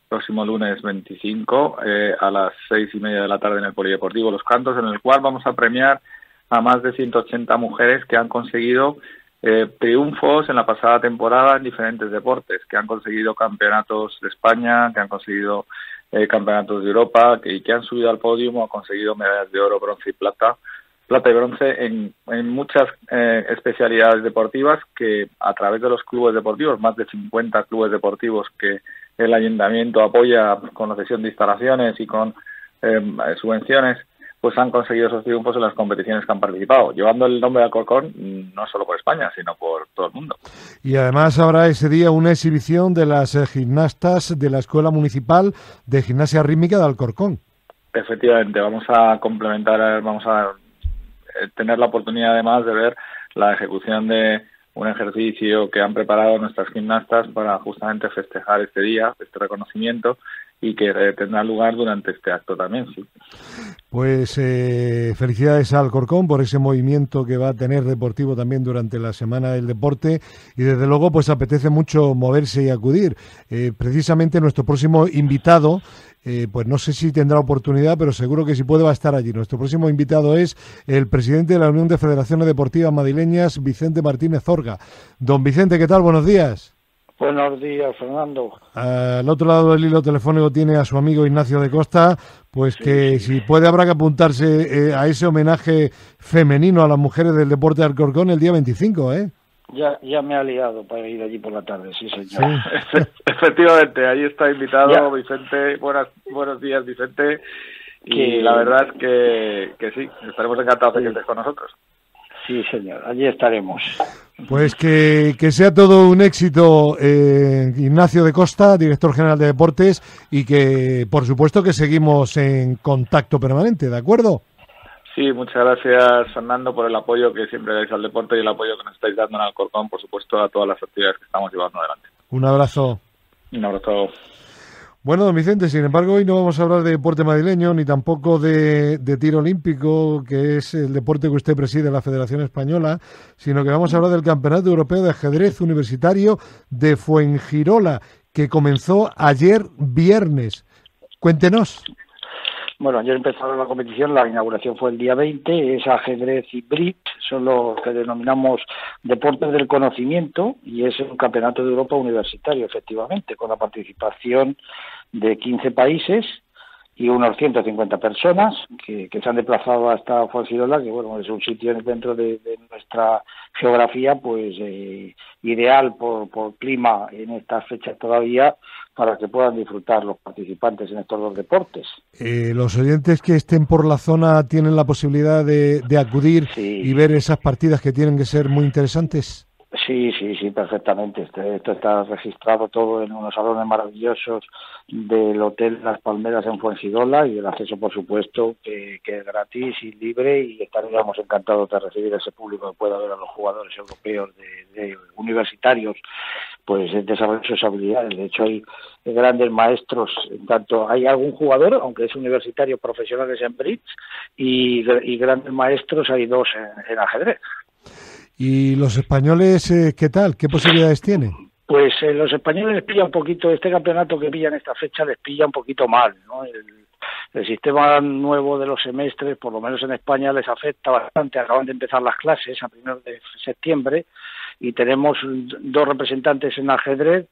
próximo lunes 25 eh, a las seis y media de la tarde en el Polideportivo Los Cantos, en el cual vamos a premiar a más de 180 mujeres que han conseguido eh, triunfos en la pasada temporada en diferentes deportes, que han conseguido campeonatos de España, que han conseguido eh, campeonatos de Europa que, han subido al podio o han conseguido medallas de oro, bronce y plata, plata y bronce en, en muchas eh, especialidades deportivas que a través de los clubes deportivos, más de 50 clubes deportivos que el ayuntamiento apoya con la cesión de instalaciones y con eh, subvenciones, pues han conseguido esos triunfos en las competiciones que han participado, llevando el nombre de Alcorcón no solo por España, sino por todo el mundo. Y además habrá ese día una exhibición de las eh, gimnastas de la Escuela Municipal de Gimnasia Rítmica de Alcorcón. Efectivamente, vamos a complementar, eh, vamos a eh, tener la oportunidad además de ver la ejecución de un ejercicio que han preparado nuestras gimnastas para justamente festejar este día, este reconocimiento y que tendrá lugar durante este acto también. Pues eh, felicidades al Corcón por ese movimiento que va a tener deportivo también durante la Semana del Deporte y desde luego pues apetece mucho moverse y acudir. Eh, precisamente nuestro próximo invitado, eh, pues no sé si tendrá oportunidad, pero seguro que si puede va a estar allí. Nuestro próximo invitado es el presidente de la Unión de Federaciones Deportivas Madrileñas, Vicente Martínez Zorga. Don Vicente, ¿qué tal? Buenos días. Buenos días, Fernando. Al otro lado del hilo telefónico tiene a su amigo Ignacio de Costa, pues que si puede habrá que apuntarse eh, a ese homenaje femenino a las mujeres del deporte de Alcorcón el día 25, ¿eh? Ya, ya me ha liado para ir allí por la tarde, sí, señor. Efectivamente, ahí está invitado Vicente. Buenas, buenos días, Vicente. Y la verdad es que, que sí, estaremos encantados de que estés con nosotros. Sí, señor, allí estaremos. Pues que, que sea todo un éxito, eh, Ignacio de Costa, director general de deportes, y que por supuesto que seguimos en contacto permanente, ¿de acuerdo? Sí, muchas gracias Fernando por el apoyo que siempre dais al deporte y el apoyo que nos estáis dando en Alcorcón, por supuesto, a todas las actividades que estamos llevando adelante. Un abrazo. Un abrazo. Bueno, don Vicente, sin embargo, hoy no vamos a hablar de deporte madrileño ni tampoco de, tiro olímpico, que es el deporte que usted preside en la Federación Española, sino que vamos a hablar del Campeonato Europeo de Ajedrez Universitario de Fuengirola, que comenzó ayer viernes. Cuéntenos. Bueno, ayer empezaron la competición, la inauguración fue el día 20, es ajedrez y bridge, son los que denominamos deportes del conocimiento y es un campeonato de Europa universitario, efectivamente, con la participación de 15 países y unos 150 personas que, se han desplazado hasta Fuengirola, que bueno, es un sitio dentro de, nuestra geografía, pues eh, ideal por, por clima en estas fechas todavía para que puedan disfrutar los participantes en estos dos deportes. Eh, los oyentes que estén por la zona tienen la posibilidad de, acudir y ver esas partidas que tienen que ser muy interesantes. Sí, sí, sí, perfectamente. Este, esto está registrado todo en unos salones maravillosos del Hotel Las Palmeras en Fuengidola y el acceso, por supuesto, que, es gratis y libre y estaríamos encantados de recibir a ese público que pueda ver a los jugadores europeos de, universitarios pues desarrollar sus habilidades. De hecho, hay grandes maestros, en tanto hay algún jugador, aunque es universitario, profesionales en bridge y, grandes maestros hay dos en ajedrez. ¿Y los españoles eh, qué tal? ¿Qué posibilidades tienen? Pues eh, los españoles les pilla un poquito, este campeonato que pilla en esta fecha les pilla un poquito mal, ¿no? El, sistema nuevo de los semestres, por lo menos en España, les afecta bastante. Acaban de empezar las clases a primeros de septiembre y tenemos dos representantes en ajedrez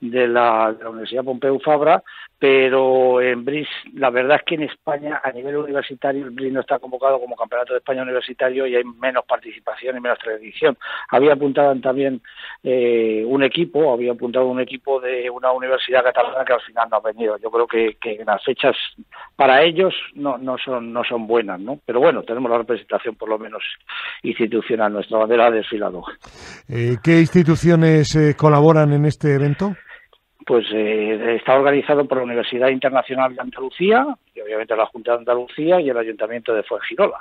de la, Universidad Pompeu Fabra pero en BRIS la verdad es que en España a nivel universitario el BRIS no está convocado como campeonato de España universitario y hay menos participación y menos tradición. Había apuntado también eh, un equipo, había apuntado un equipo de una universidad catalana que al final no ha venido. Yo creo que, que las fechas para ellos no, no son no son buenas, ¿no? Pero bueno, tenemos la representación por lo menos institucional, nuestra bandera ha desfilado. Eh, ¿Qué instituciones eh, colaboran en este evento? Pues eh, está organizado por la Universidad Internacional de Andalucía y obviamente la Junta de Andalucía y el Ayuntamiento de Fuengirola.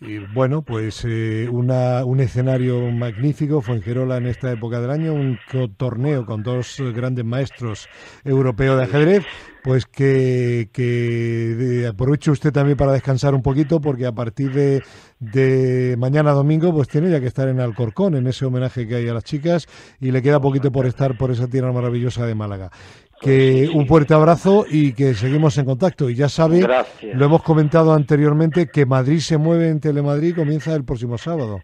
Y bueno, pues eh, una, un escenario magnífico, Fuengirola en esta época del año, un torneo con dos grandes maestros europeos de ajedrez, pues que, que aproveche usted también para descansar un poquito, porque a partir de, de mañana domingo, pues tiene ya que estar en Alcorcón, en ese homenaje que hay a las chicas, y le queda poquito por estar por esa tierra maravillosa de Málaga que un fuerte abrazo y que seguimos en contacto. Y ya sabe, lo hemos comentado anteriormente, que Madrid se mueve en Telemadrid comienza el próximo sábado.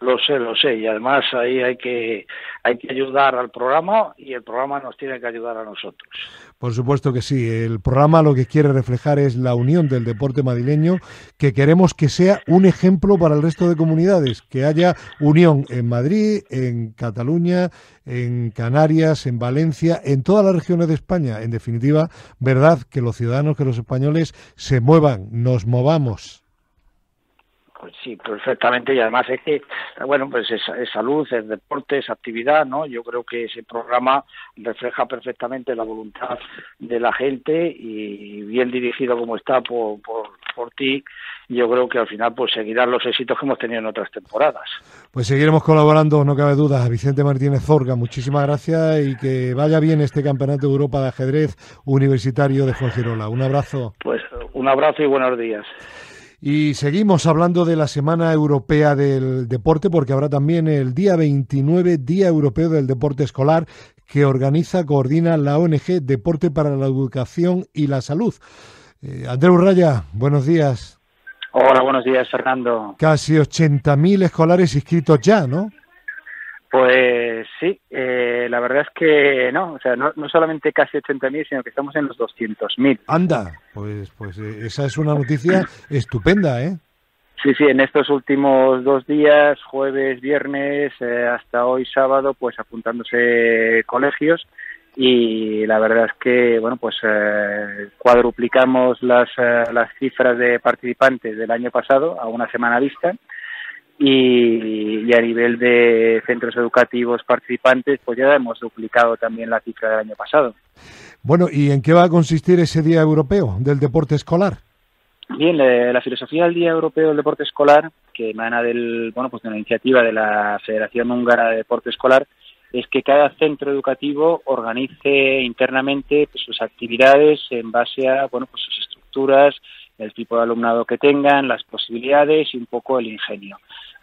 Lo sé, lo sé, y además ahí hay que, hay que ayudar al programa y el programa nos tiene que ayudar a nosotros. Por supuesto que sí, el programa lo que quiere reflejar es la unión del deporte madrileño, que queremos que sea un ejemplo para el resto de comunidades, que haya unión en Madrid, en Cataluña, en Canarias, en Valencia, en todas las regiones de España. En definitiva, verdad que los ciudadanos, que los españoles se muevan, nos movamos. Pues sí, perfectamente. Y además es que, bueno, pues es, salud, es deporte, es actividad, ¿no? Yo creo que ese programa refleja perfectamente la voluntad de la gente y bien dirigido como está por, por, por ti, yo creo que al final pues seguirán los éxitos que hemos tenido en otras temporadas. Pues seguiremos colaborando, no cabe duda. Vicente Martínez Zorga, muchísimas gracias y que vaya bien este Campeonato de Europa de Ajedrez Universitario de Fuengirola. Un abrazo. Pues Un abrazo y buenos días. Y seguimos hablando de la Semana Europea del Deporte, porque habrá también el día 29, Día Europeo del Deporte Escolar, que organiza, coordina la ONG Deporte para la Educación y la Salud. Eh, Andreu Raya, buenos días. Hola, buenos días, Fernando. Casi 80.000 escolares inscritos ya, ¿no? Pues sí, eh, la verdad es que no, o sea, no, no solamente casi 80.000, sino que estamos en los 200.000. Anda, pues, pues eh, esa es una noticia estupenda, ¿eh? Sí, sí, en estos últimos dos días, jueves, viernes, eh, hasta hoy sábado, pues apuntándose colegios y la verdad es que, bueno, pues cuadruplicamos las, las cifras de participantes del año pasado a una semana vista y, a nivel de centros educativos participantes, pues ya hemos duplicado también la cifra del año pasado. Bueno, ¿y en qué va a consistir ese Día Europeo del Deporte Escolar? Bien, la, filosofía del Día Europeo del Deporte Escolar, que emana del, bueno, pues de una iniciativa de la Federación Húngara de Deporte Escolar, es que cada centro educativo organice internamente pues, sus actividades en base a bueno, pues sus estructuras, el tipo de alumnado que tengan, las posibilidades y un poco el ingenio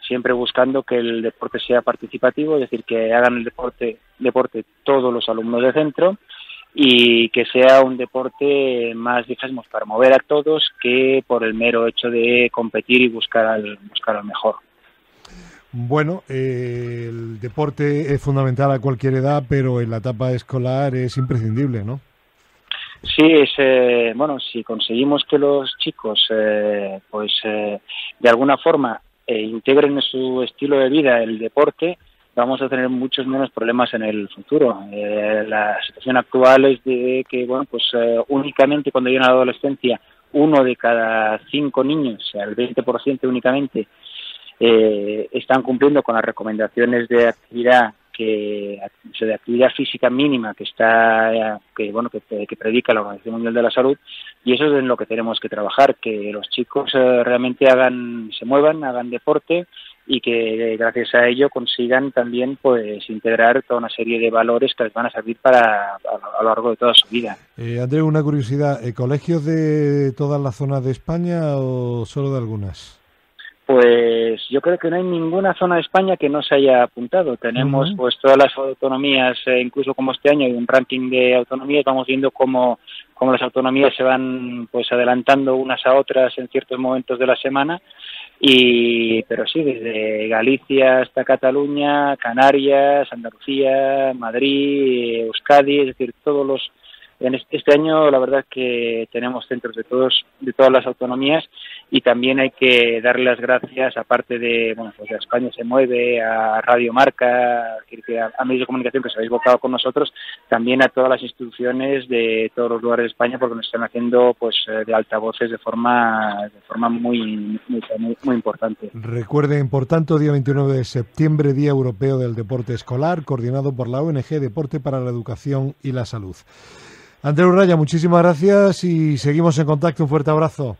siempre buscando que el deporte sea participativo, es decir, que hagan el deporte, deporte todos los alumnos de centro y que sea un deporte más, digamos, para mover a todos que por el mero hecho de competir y buscar al, buscar al mejor. Bueno, eh, el deporte es fundamental a cualquier edad, pero en la etapa escolar es imprescindible, ¿no? Sí, es, eh, bueno, si conseguimos que los chicos, eh, pues, de alguna forma e integren en su estilo de vida el deporte, vamos a tener muchos menos problemas en el futuro. Eh, la situación actual es de que, bueno, pues eh, únicamente cuando llega la adolescencia, uno de cada cinco niños, el 20% únicamente, eh, están cumpliendo con las recomendaciones de actividad que de actividad física mínima que está que bueno que, predica la Organización Mundial de la Salud y eso es en lo que tenemos que trabajar que los chicos eh, realmente hagan se muevan hagan deporte y que gracias a ello consigan también pues integrar toda una serie de valores que les van a servir para a, lo largo de toda su vida. Eh, una curiosidad, ¿eh, ¿colegios de todas las zonas de España o solo de algunas? Pues yo creo que no hay ninguna zona de España que no se haya apuntado. Tenemos pues todas las autonomías, eh, incluso como este año hay un ranking de autonomías, vamos viendo cómo, cómo las autonomías se van pues adelantando unas a otras en ciertos momentos de la semana. Y pero sí, desde Galicia hasta Cataluña, Canarias, Andalucía, Madrid, Euskadi, es decir, todos los este año la verdad que tenemos centros de todos de todas las autonomías y también hay que darle las gracias aparte de bueno pues España se mueve a Radio Marca a, medios de comunicación que se habéis votado con nosotros también a todas las instituciones de todos los lugares de España porque nos están haciendo pues eh, de altavoces de forma de forma muy muy, muy importante. Recuerden por tanto día 29 de septiembre día europeo del deporte escolar coordinado por la ONG Deporte para la Educación y la Salud Andreu Raya, muchísimas gracias y seguimos en contacto. Un fuerte abrazo.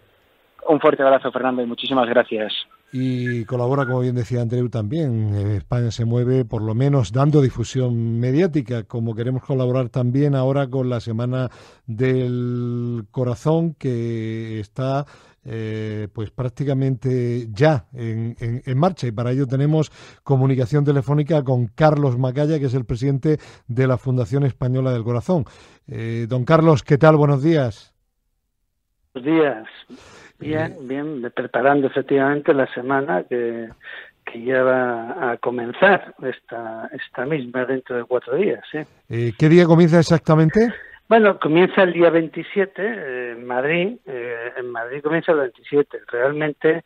Un fuerte abrazo, Fernando, y muchísimas gracias. Y colabora, como bien decía Andreu, también. España se mueve, por lo menos, dando difusión mediática, como queremos colaborar también ahora con la Semana del Corazón, que está eh, pues prácticamente ya en, marcha y para ello tenemos comunicación telefónica con Carlos Macaya, que es el presidente de la Fundación Española del Corazón. Eh, don Carlos, ¿qué tal? Buenos días. Buenos días. Bien, eh, bien, preparando efectivamente la semana que, que ya va a comenzar esta, esta misma dentro de cuatro días. ¿Qué día comienza exactamente? Bueno, comienza el día 27 eh, en Madrid. Eh, en Madrid comienza el 27. Realmente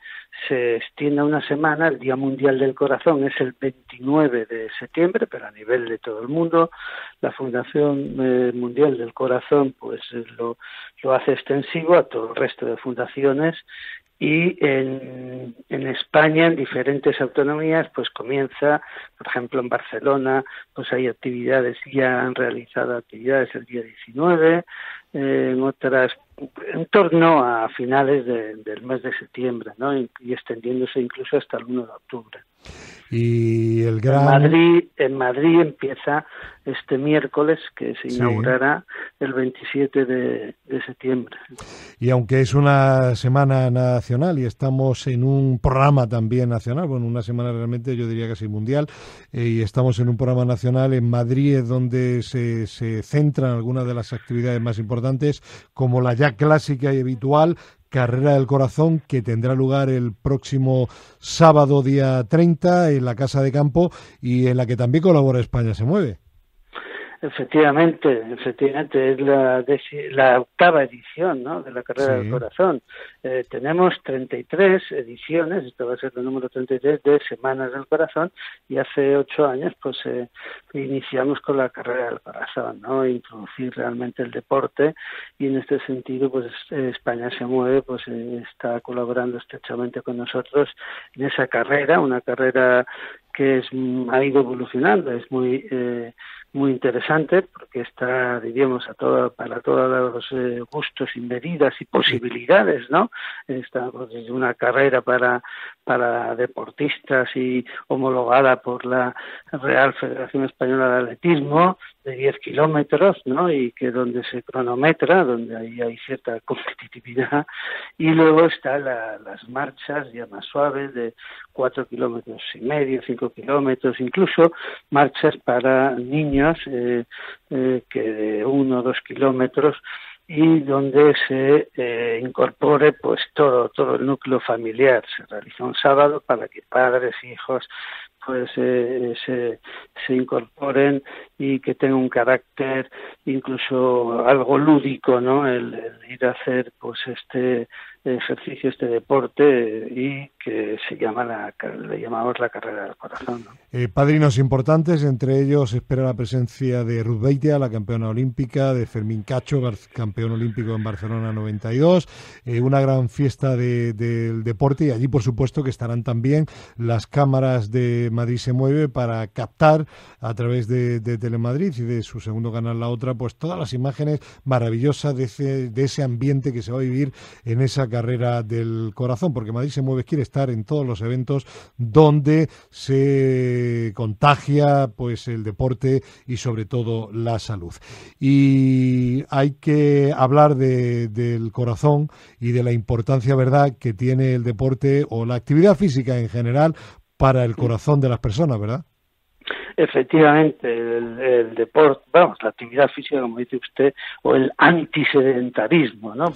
se extiende una semana. El Día Mundial del Corazón es el 29 de septiembre, pero a nivel de todo el mundo. La Fundación eh, Mundial del Corazón pues lo, lo hace extensivo a todo el resto de fundaciones y en, en, España, en diferentes autonomías, pues comienza, por ejemplo, en Barcelona, pues hay actividades, ya han realizado actividades el día 19, eh, en otras, en torno a finales del mes de septiembre, ¿no? Y, y, extendiéndose incluso hasta el 1 de octubre. Y el gran... En Madrid, en Madrid empieza este miércoles, que se inaugurará el 27 de, septiembre. Y aunque es una semana nacional y estamos en un programa también nacional, bueno, una semana realmente yo diría casi mundial, eh, y estamos en un programa nacional en Madrid, es donde se, se centran algunas de las actividades más importantes, como la ya clásica y habitual, Carrera del Corazón que tendrá lugar el próximo sábado día 30 en la Casa de Campo y en la que también colabora España se mueve. Efectivamente, efectivamente, es la, la octava edición ¿no? de la Carrera del Corazón. Eh, tenemos 33 ediciones, esto va a ser el número 33 de Semanas del Corazón, y hace ocho años pues eh, iniciamos con la Carrera del Corazón, ¿no? introducir realmente el deporte, y en este sentido pues España se mueve, pues eh, está colaborando estrechamente con nosotros en esa carrera, una carrera que es, ha ido evolucionando, es muy eh, muy interesante porque está, diríamos, a todo, para todos los eh, gustos y medidas y posibilidades, ¿no? Está pues, una carrera para, para deportistas y homologada por la Real Federación Española de Atletismo de 10 kilómetros, ¿no? Y que donde se cronometra, donde ahí hay cierta competitividad. Y luego están las marchas ya más suaves de 4 kilómetros y medio, 5 kilómetros, incluso marchas para niños eh, eh, que de uno o dos kilómetros y donde se eh, incorpore pues todo todo el núcleo familiar. Se realiza un sábado para que padres hijos pues se, se incorporen y que tenga un carácter incluso algo lúdico no el ir a hacer pues este ejercicio, este deporte y que se llama la, le llamamos la carrera del corazón. Eh, padrinos importantes, entre ellos espera la presencia de Ruth Beitia, la campeona olímpica, de Fermín Cacho, campeón olímpico en Barcelona 92, eh, una gran fiesta del deporte y allí por supuesto que estarán también las cámaras de Madrid se mueve para captar a través de, Telemadrid y de su segundo canal La Otra, pues todas las imágenes maravillosas de ese, de ese ambiente que se va a vivir en esa carrera del corazón, porque Madrid se mueve, quiere estar en todos los eventos donde se contagia pues el deporte y sobre todo la salud. Y hay que hablar de, del corazón y de la importancia, ¿verdad?, que tiene el deporte o la actividad física en general para el corazón de las personas, ¿verdad? Efectivamente el, deporte, vamos, la actividad física, como dice usted, o el antisedentarismo, ¿no?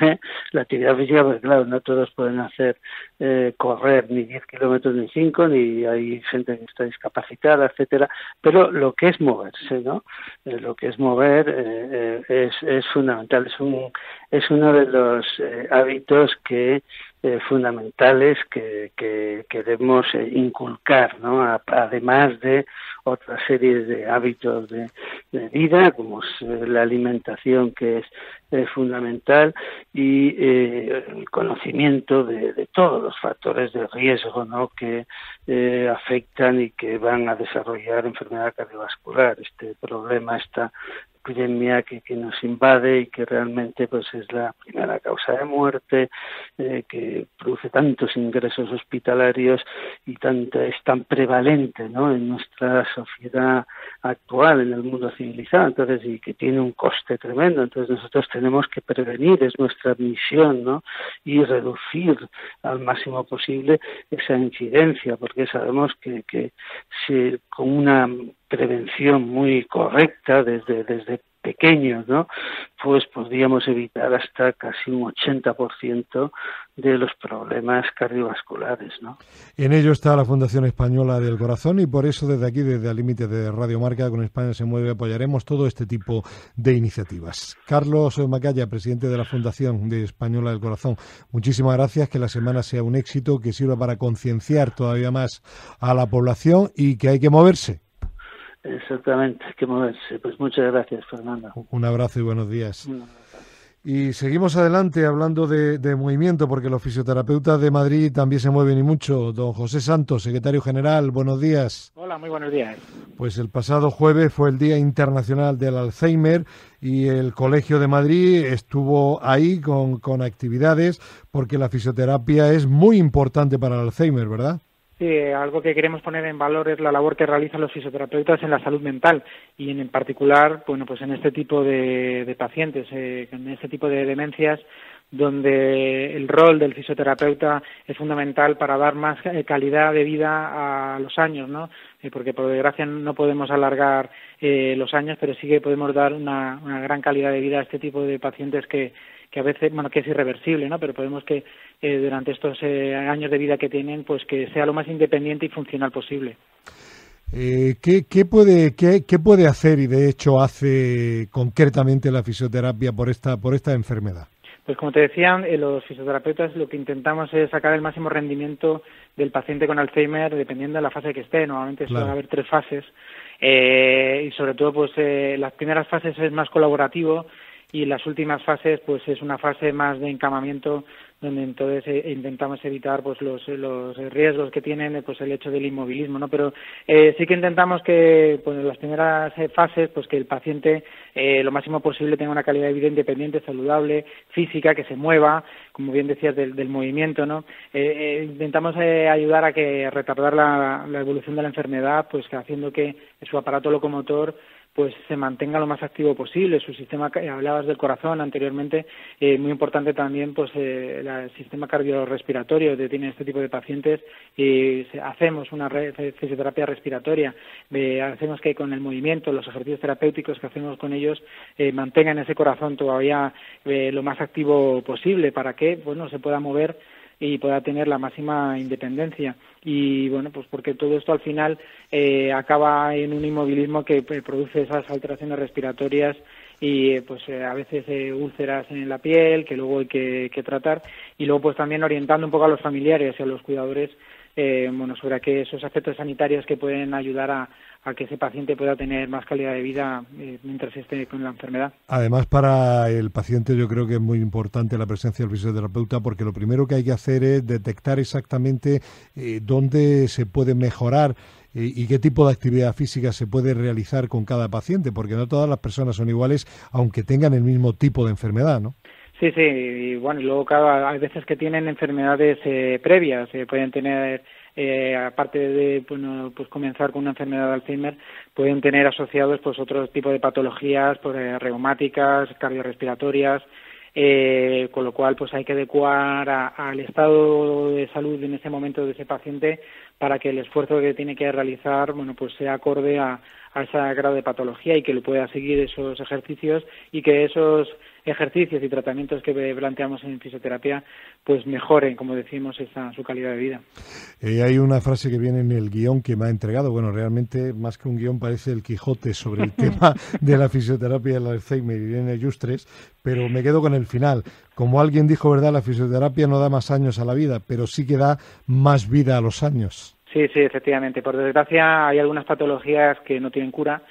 ¿eh? la actividad física, pues claro, no todos pueden hacer eh, correr ni 10 kilómetros ni 5, ni hay gente que está discapacitada, etcétera, pero lo que es moverse, ¿no? Eh, lo que es mover es, es fundamental, es, un, es uno de los hábitos que eh, fundamentales que, que, debemos eh, inculcar, ¿no? además de otra serie de hábitos de, vida, como eh, la alimentación, que es fundamental, y el conocimiento de, de, todos los factores de riesgo ¿no? que afectan y que van a desarrollar enfermedad cardiovascular. Este problema está epidemia que, que, nos invade y que realmente pues es la primera causa de muerte, eh, que produce tantos ingresos hospitalarios y tanto, es tan prevalente ¿no? en nuestra sociedad actual, en el mundo civilizado, entonces, y que tiene un coste tremendo. Entonces nosotros tenemos que prevenir, es nuestra misión, ¿no? Y reducir al máximo posible esa incidencia, porque sabemos que, que con una prevención muy correcta desde, desde pequeños, ¿no? Pues podríamos evitar hasta casi un 80% de los problemas cardiovasculares, ¿no? En ello está la Fundación Española del Corazón y por eso desde aquí, desde el límite de Radio Marca con España se mueve, apoyaremos todo este tipo de iniciativas. Carlos Macaya, presidente de la Fundación de Española del Corazón, muchísimas gracias, que la semana sea un éxito, que sirva para concienciar todavía más a la población y que hay que moverse. Exactamente, hay que moverse. Pues muchas gracias, Fernando. Un abrazo y buenos días. Y seguimos adelante hablando de, movimiento, porque los fisioterapeutas de Madrid también se mueven y mucho. Don José Santos, secretario general, buenos días. Hola, muy buenos días. Pues el pasado jueves fue el Día Internacional del Alzheimer y el Colegio de Madrid estuvo ahí con, con actividades, porque la fisioterapia es muy importante para el Alzheimer, ¿verdad? Algo que queremos poner en valor es la labor que realizan los fisioterapeutas en la salud mental y en, particular, bueno, pues en este tipo de, pacientes, eh, en este tipo de demencias donde el rol del fisioterapeuta es fundamental para dar más eh, calidad de vida a los años, ¿no? Eh, porque por desgracia no podemos alargar eh, los años, pero sí que podemos dar una, gran calidad de vida a este tipo de pacientes que, que a veces, bueno, que es irreversible, ¿no? Pero podemos que durante estos años de vida que tienen, pues que sea lo más independiente y funcional posible. ¿qué, qué, puede, qué, qué, puede hacer y de hecho hace concretamente la fisioterapia por esta, por esta enfermedad? Pues como te decían, eh, los fisioterapeutas lo que intentamos es sacar el máximo rendimiento del paciente con Alzheimer dependiendo de la fase que esté. Normalmente suele haber tres fases eh, y sobre todo pues eh, las primeras fases es más colaborativo y las últimas fases pues es una fase más de encamamiento donde entonces eh, intentamos evitar pues los, los riesgos que tienen pues el hecho del inmovilismo no pero eh, sí que intentamos que pues en las primeras eh, fases pues que el paciente lo máximo posible tenga una calidad de vida independiente saludable física que se mueva como bien decías del, del movimiento no intentamos ayudar a que retardar la evolución de la enfermedad pues haciendo que su aparato locomotor pues se mantenga lo más activo posible. Su sistema, hablabas del corazón anteriormente, eh, muy importante también pues eh, el sistema cardiorrespiratorio que tiene este tipo de pacientes y hacemos una fisioterapia respiratoria, hacemos que con el movimiento, los ejercicios terapéuticos que hacemos con ellos eh, mantengan ese corazón todavía lo más activo posible para que bueno se pueda mover y pueda tener la máxima independencia. Y bueno, pues porque todo esto al final eh, acaba en un inmovilismo que eh, produce esas alteraciones respiratorias y eh, pues a veces úlceras en la piel que luego hay que, que, tratar y luego pues también orientando un poco a los familiares y a los cuidadores bueno sobre que esos aspectos sanitarios que pueden ayudar a, a que ese paciente pueda tener más calidad de vida eh, mientras esté con la enfermedad. Además, para el paciente yo creo que es muy importante la presencia del fisioterapeuta porque lo primero que hay que hacer es detectar exactamente eh, dónde se puede mejorar eh, y qué tipo de actividad física se puede realizar con cada paciente, porque no todas las personas son iguales, aunque tengan el mismo tipo de enfermedad, ¿no? Sí, sí, y bueno, y luego cada, hay veces que tienen enfermedades previas, pueden tener eh, aparte de bueno, pues comenzar con una enfermedad de Alzheimer, pueden tener asociados pues otro tipo de patologías pues, eh, reumáticas, cardiorrespiratorias, eh, con lo cual pues hay que adecuar al estado de salud en ese momento de ese paciente para que el esfuerzo que tiene que realizar bueno pues sea acorde a, a ese grado de patología y que le pueda seguir esos ejercicios y que esos ejercicios y tratamientos que planteamos en fisioterapia pues mejoren, como decimos, esa, su calidad de vida. Eh, hay una frase que viene en el guion que me ha entregado. Bueno, realmente más que un guion parece el Quijote sobre el tema de la fisioterapia del Alzheimer, Irene Justres, pero me quedo con el final. Como alguien dijo, ¿verdad? La fisioterapia no da más años a la vida, pero sí que da más vida a los años. Sí, sí, efectivamente. Por desgracia hay algunas patologías que no tienen cura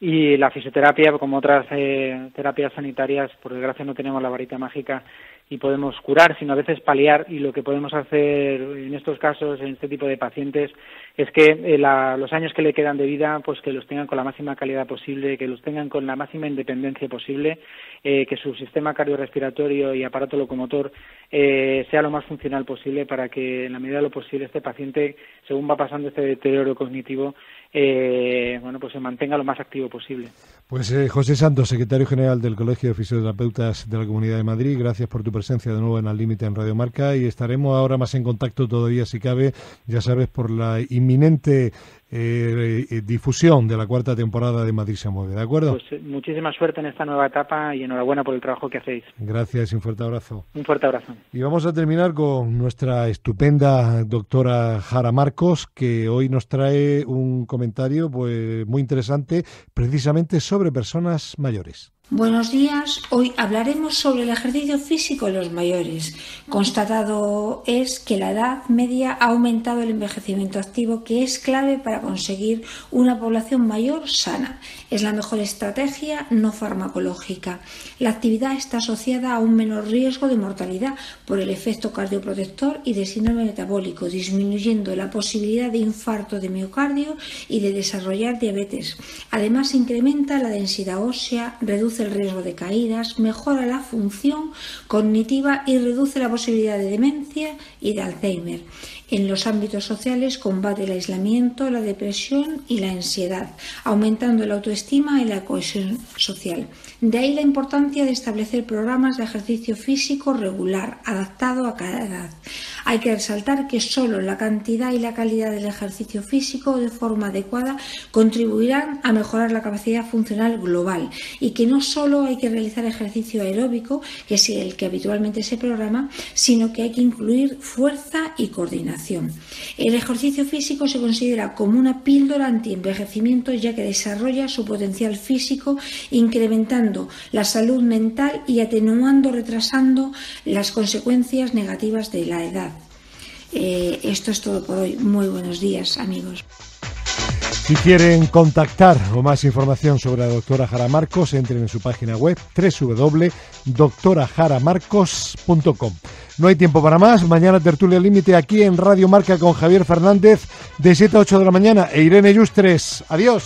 y la fisioterapia, como otras eh, terapias sanitarias, por desgracia no tenemos la varita mágica y podemos curar, sino a veces paliar. Y lo que podemos hacer en estos casos, en este tipo de pacientes, es que eh, los años que le quedan de vida, pues que los tengan con la máxima calidad posible, que los tengan con la máxima independencia posible, eh, que su sistema cardiorrespiratorio y aparato locomotor eh, sea lo más funcional posible para que, en la medida de lo posible, este paciente, según va pasando este deterioro cognitivo, eh, bueno, pues se mantenga lo más activo posible. Pues José Santos, secretario general del Colegio de Fisioterapeutas de la Comunidad de Madrid, gracias por tu presencia de nuevo en Al Límite en Radio Marca y estaremos ahora más en contacto todavía, si cabe, ya sabes, por la inminente eh, eh, difusión de la cuarta temporada de Madrid se mueve, ¿de acuerdo? Pues eh, muchísima suerte en esta nueva etapa y enhorabuena por el trabajo que hacéis. Gracias y un fuerte abrazo. Un fuerte abrazo. Y vamos a terminar con nuestra estupenda doctora Jara Marcos, que hoy nos trae un comentario pues muy interesante precisamente sobre personas mayores. Buenos días. Hoy hablaremos sobre el ejercicio físico en los mayores. Constatado es que la edad media ha aumentado el envejecimiento activo, que es clave para conseguir una población mayor sana. Es la mejor estrategia no farmacológica. La actividad está asociada a un menor riesgo de mortalidad por el efecto cardioprotector y de síndrome metabólico, disminuyendo la posibilidad de infarto de miocardio y de desarrollar diabetes. Además, incrementa la densidad ósea, reduce el riesgo de caídas, mejora la función cognitiva y reduce la posibilidad de demencia y de Alzheimer. En los ámbitos sociales combate el aislamiento, la depresión y la ansiedad, aumentando la autoestima y la cohesión social. De ahí la importancia de establecer programas de ejercicio físico regular, adaptado a cada edad. Hay que resaltar que solo la cantidad y la calidad del ejercicio físico de forma adecuada contribuirán a mejorar la capacidad funcional global y que no solo hay que realizar ejercicio aeróbico, que es el que habitualmente se programa, sino que hay que incluir fuerza y coordinación. El ejercicio físico se considera como una píldora anti-envejecimiento ya que desarrolla su potencial físico incrementando la salud mental y atenuando, retrasando las consecuencias negativas de la edad. Eh, esto es todo por hoy. Muy buenos días, amigos. Si quieren contactar o más información sobre la doctora Jara Marcos, entren en su página web www.doctorajaramarcos.com. No hay tiempo para más. Mañana tertulia límite aquí en Radio Marca con Javier Fernández de 7 a 8 de la mañana e Irene Yustres. Adiós.